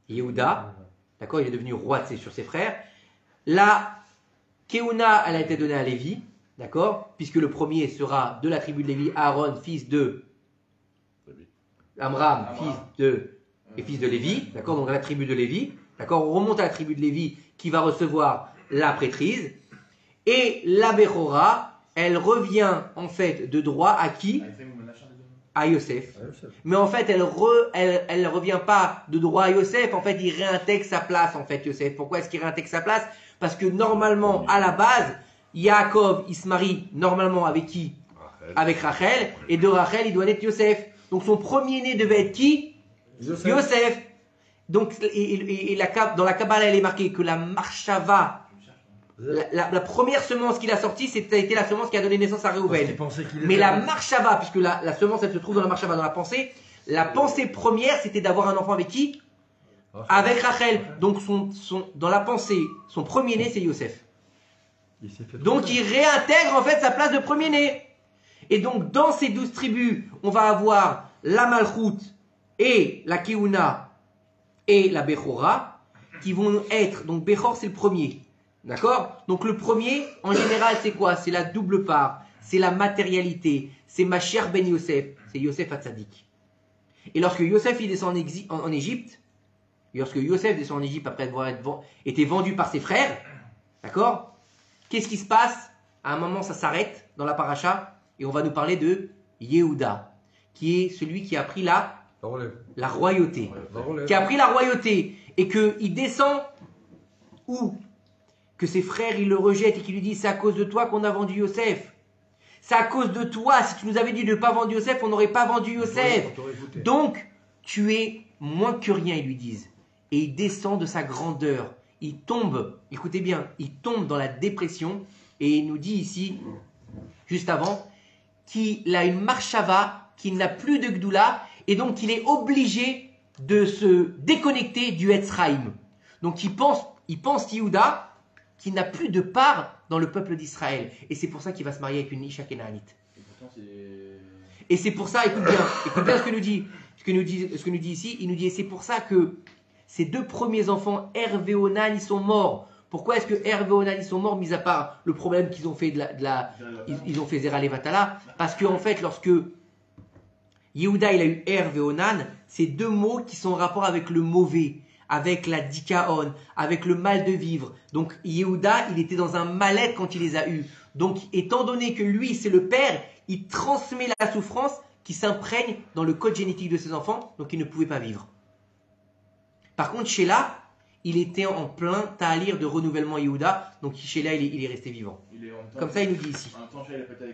Yehuda, d'accord, il est devenu roi de ses- sur ses frères. La Keuna, elle a été donnée à Lévi, d'accord, puisque le premier sera de la tribu de Lévi, Aaron, fils de Amram, Amram. fils de et fils de Lévi, d'accord, donc à la tribu de Lévi, d'accord, on remonte à la tribu de Lévi qui va recevoir la prêtrise. Et la Bechora, elle revient en fait de droit à qui? À Yosef. Mais en fait, elle re, elle, elle revient pas de droit à Yosef. En fait, il réintègre sa place, en fait, Yosef. Pourquoi est-ce qu'il réintègre sa place? Parce que normalement, à la base, Yaakov, il se marie normalement avec qui Avec Rachel. Et de Rachel, il doit être Yosef. Donc son premier-né devait être qui Yosef. Yosef. Donc, et, et- et la, dans la Kabbalah, elle est marquée que la Marshava, la, la- la première semence qu'il a sortie, c'était la semence qui a donné naissance à Réhouven. Mais la marshava, puisque la, la semence elle se trouve dans la marshava, dans la pensée, la pensée première c'était d'avoir un enfant avec qui Avec Rachel. Donc son, son, dans la pensée, son premier-né c'est Yosef. Il s'est fait Donc il réintègre en fait sa place de premier-né. Et donc dans ces douze tribus, on va avoir la Malchut et la Keuna et la Bechora qui vont être, donc Bechor c'est le premier. D'accord? Donc le premier, en général, c'est quoi? C'est la double part, c'est la matérialité, c'est ma chère Ben Yosef, c'est Yosef Hatzadik. Et lorsque Yosef il descend en, Égypte, et lorsque Yosef descend en Égypte après avoir été vendu par ses frères, d'accord? Qu'est-ce qui se passe? À un moment, ça s'arrête dans la paracha, et on va nous parler de Yehuda, qui est celui qui a pris la, La royauté qui a pris la royauté et qu'il descend où? Que ses frères ils le rejettent et qu'il lui dit c'est à cause de toi qu'on a vendu Yosef. C'est à cause de toi. Si tu nous avais dit de ne pas vendre Yosef, on n'aurait pas vendu Yosef. Donc, tu es moins que rien, ils lui disent. Et il descend de sa grandeur. Il tombe, écoutez bien, il tombe dans la dépression. Et il nous dit ici, juste avant, qu'il a une marchava, qu'il n'a plus de Gdoula, et donc qu'il est obligé de se déconnecter du Etzraïm. Donc il pense, il pense Yehuda qu'il n'a plus de part dans le peuple d'Israël. Et c'est pour ça qu'il va se marier avec une Isha Kenaanite. Et pourtant, c'est. Et c'est pour ça, écoute bien, écoute bien ce que nous dit, ce que nous dit, ce que nous dit ici. Il nous dit, et c'est pour ça que ces deux premiers enfants, Hervé Onan, ils sont morts. Pourquoi est-ce que Hervé Onan, ils sont morts, mis à part le problème qu'ils ont fait de la, de la- ils, ils ont fait Zera Levatala Parce qu'en fait, lorsque Yehuda, il a eu Hervé Onan, c'est deux mots qui sont en rapport avec le mauvais, avec la dikaon, avec le mal de vivre. Donc Yehuda, il était dans un mal-être quand il les a eus. Donc, étant donné que lui, c'est le père, il transmet la souffrance qui s'imprègne dans le code génétique de ses enfants, donc il ne pouvait pas vivre. Par contre, Sheila, il était en plein talir de renouvellement Yehuda, donc Sheila, il est, il est resté vivant. Il est en même temps- Comme ça, il nous dit ici.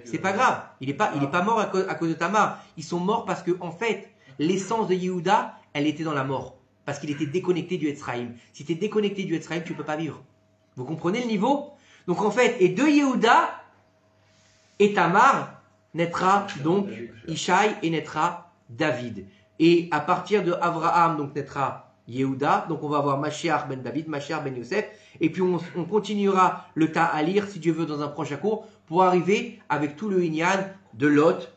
C'est euh, pas grave, il n'est pas, il est pas mort à cause, à cause de Tamar. Ils sont morts parce que, en fait, l'essence de Yehuda, elle était dans la mort. Parce qu'il était déconnecté du Etzraïm. Si tu es déconnecté du Etzraïm, tu peux pas vivre. Vous comprenez le niveau? Donc en fait, et de Yehuda et Tamar naîtra donc Ishaï et naîtra David. Et à partir de Abraham, donc naîtra Yehuda. Donc on va avoir Mashiach ben David, Mashiach ben Yosef. Et puis on, on continuera le tas à lire, si Dieu veut, dans un prochain cours, pour arriver avec tout le Inyan de Lot,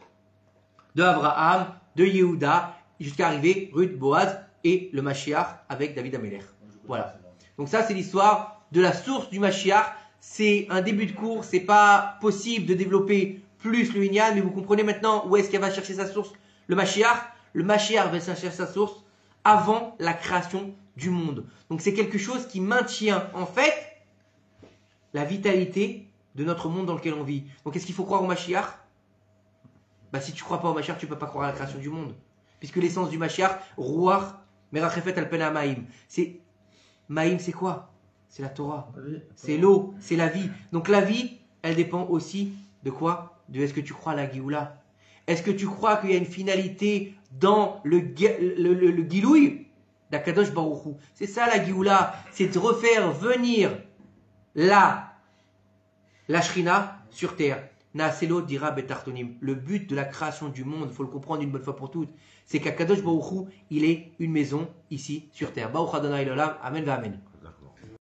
de Abraham, de Yehuda, jusqu'à arriver Ruth, Boaz et le Mashiach avec David Ameler. Voilà. Donc ça, c'est l'histoire de la source du Mashiach. C'est un début de cours, c'est pas possible de développer plus le Inyan, mais vous comprenez maintenant où est-ce qu'elle va chercher sa source. Le Mashiach, le Mashiach va chercher sa source avant la création du monde. Donc c'est quelque chose qui maintient en fait la vitalité de notre monde dans lequel on vit. Donc est-ce qu'il faut croire au Mashiach? Bah si tu crois pas au Mashiach, tu peux pas croire à la création du monde. Puisque l'essence du Mashiach, Ruach, Merachefet Alpena Maïm. C'est Maïm, c'est quoi? C'est la Torah. C'est l'eau, c'est la vie. Donc la vie, elle dépend aussi de quoi? De est-ce que tu crois à la Géoula? Est-ce que tu crois qu'il y a une finalité dans le, le, le, le Gilouï d'Akadosh C'est ça la Géoula, c'est de refaire venir la, la Shrina sur terre. Naaselo dira betartonim. Le but de la création du monde, il faut le comprendre une bonne fois pour toutes, c'est qu'Akadosh Baruch Hu, il est une maison ici sur terre. Baruch Adonai Amen Amen.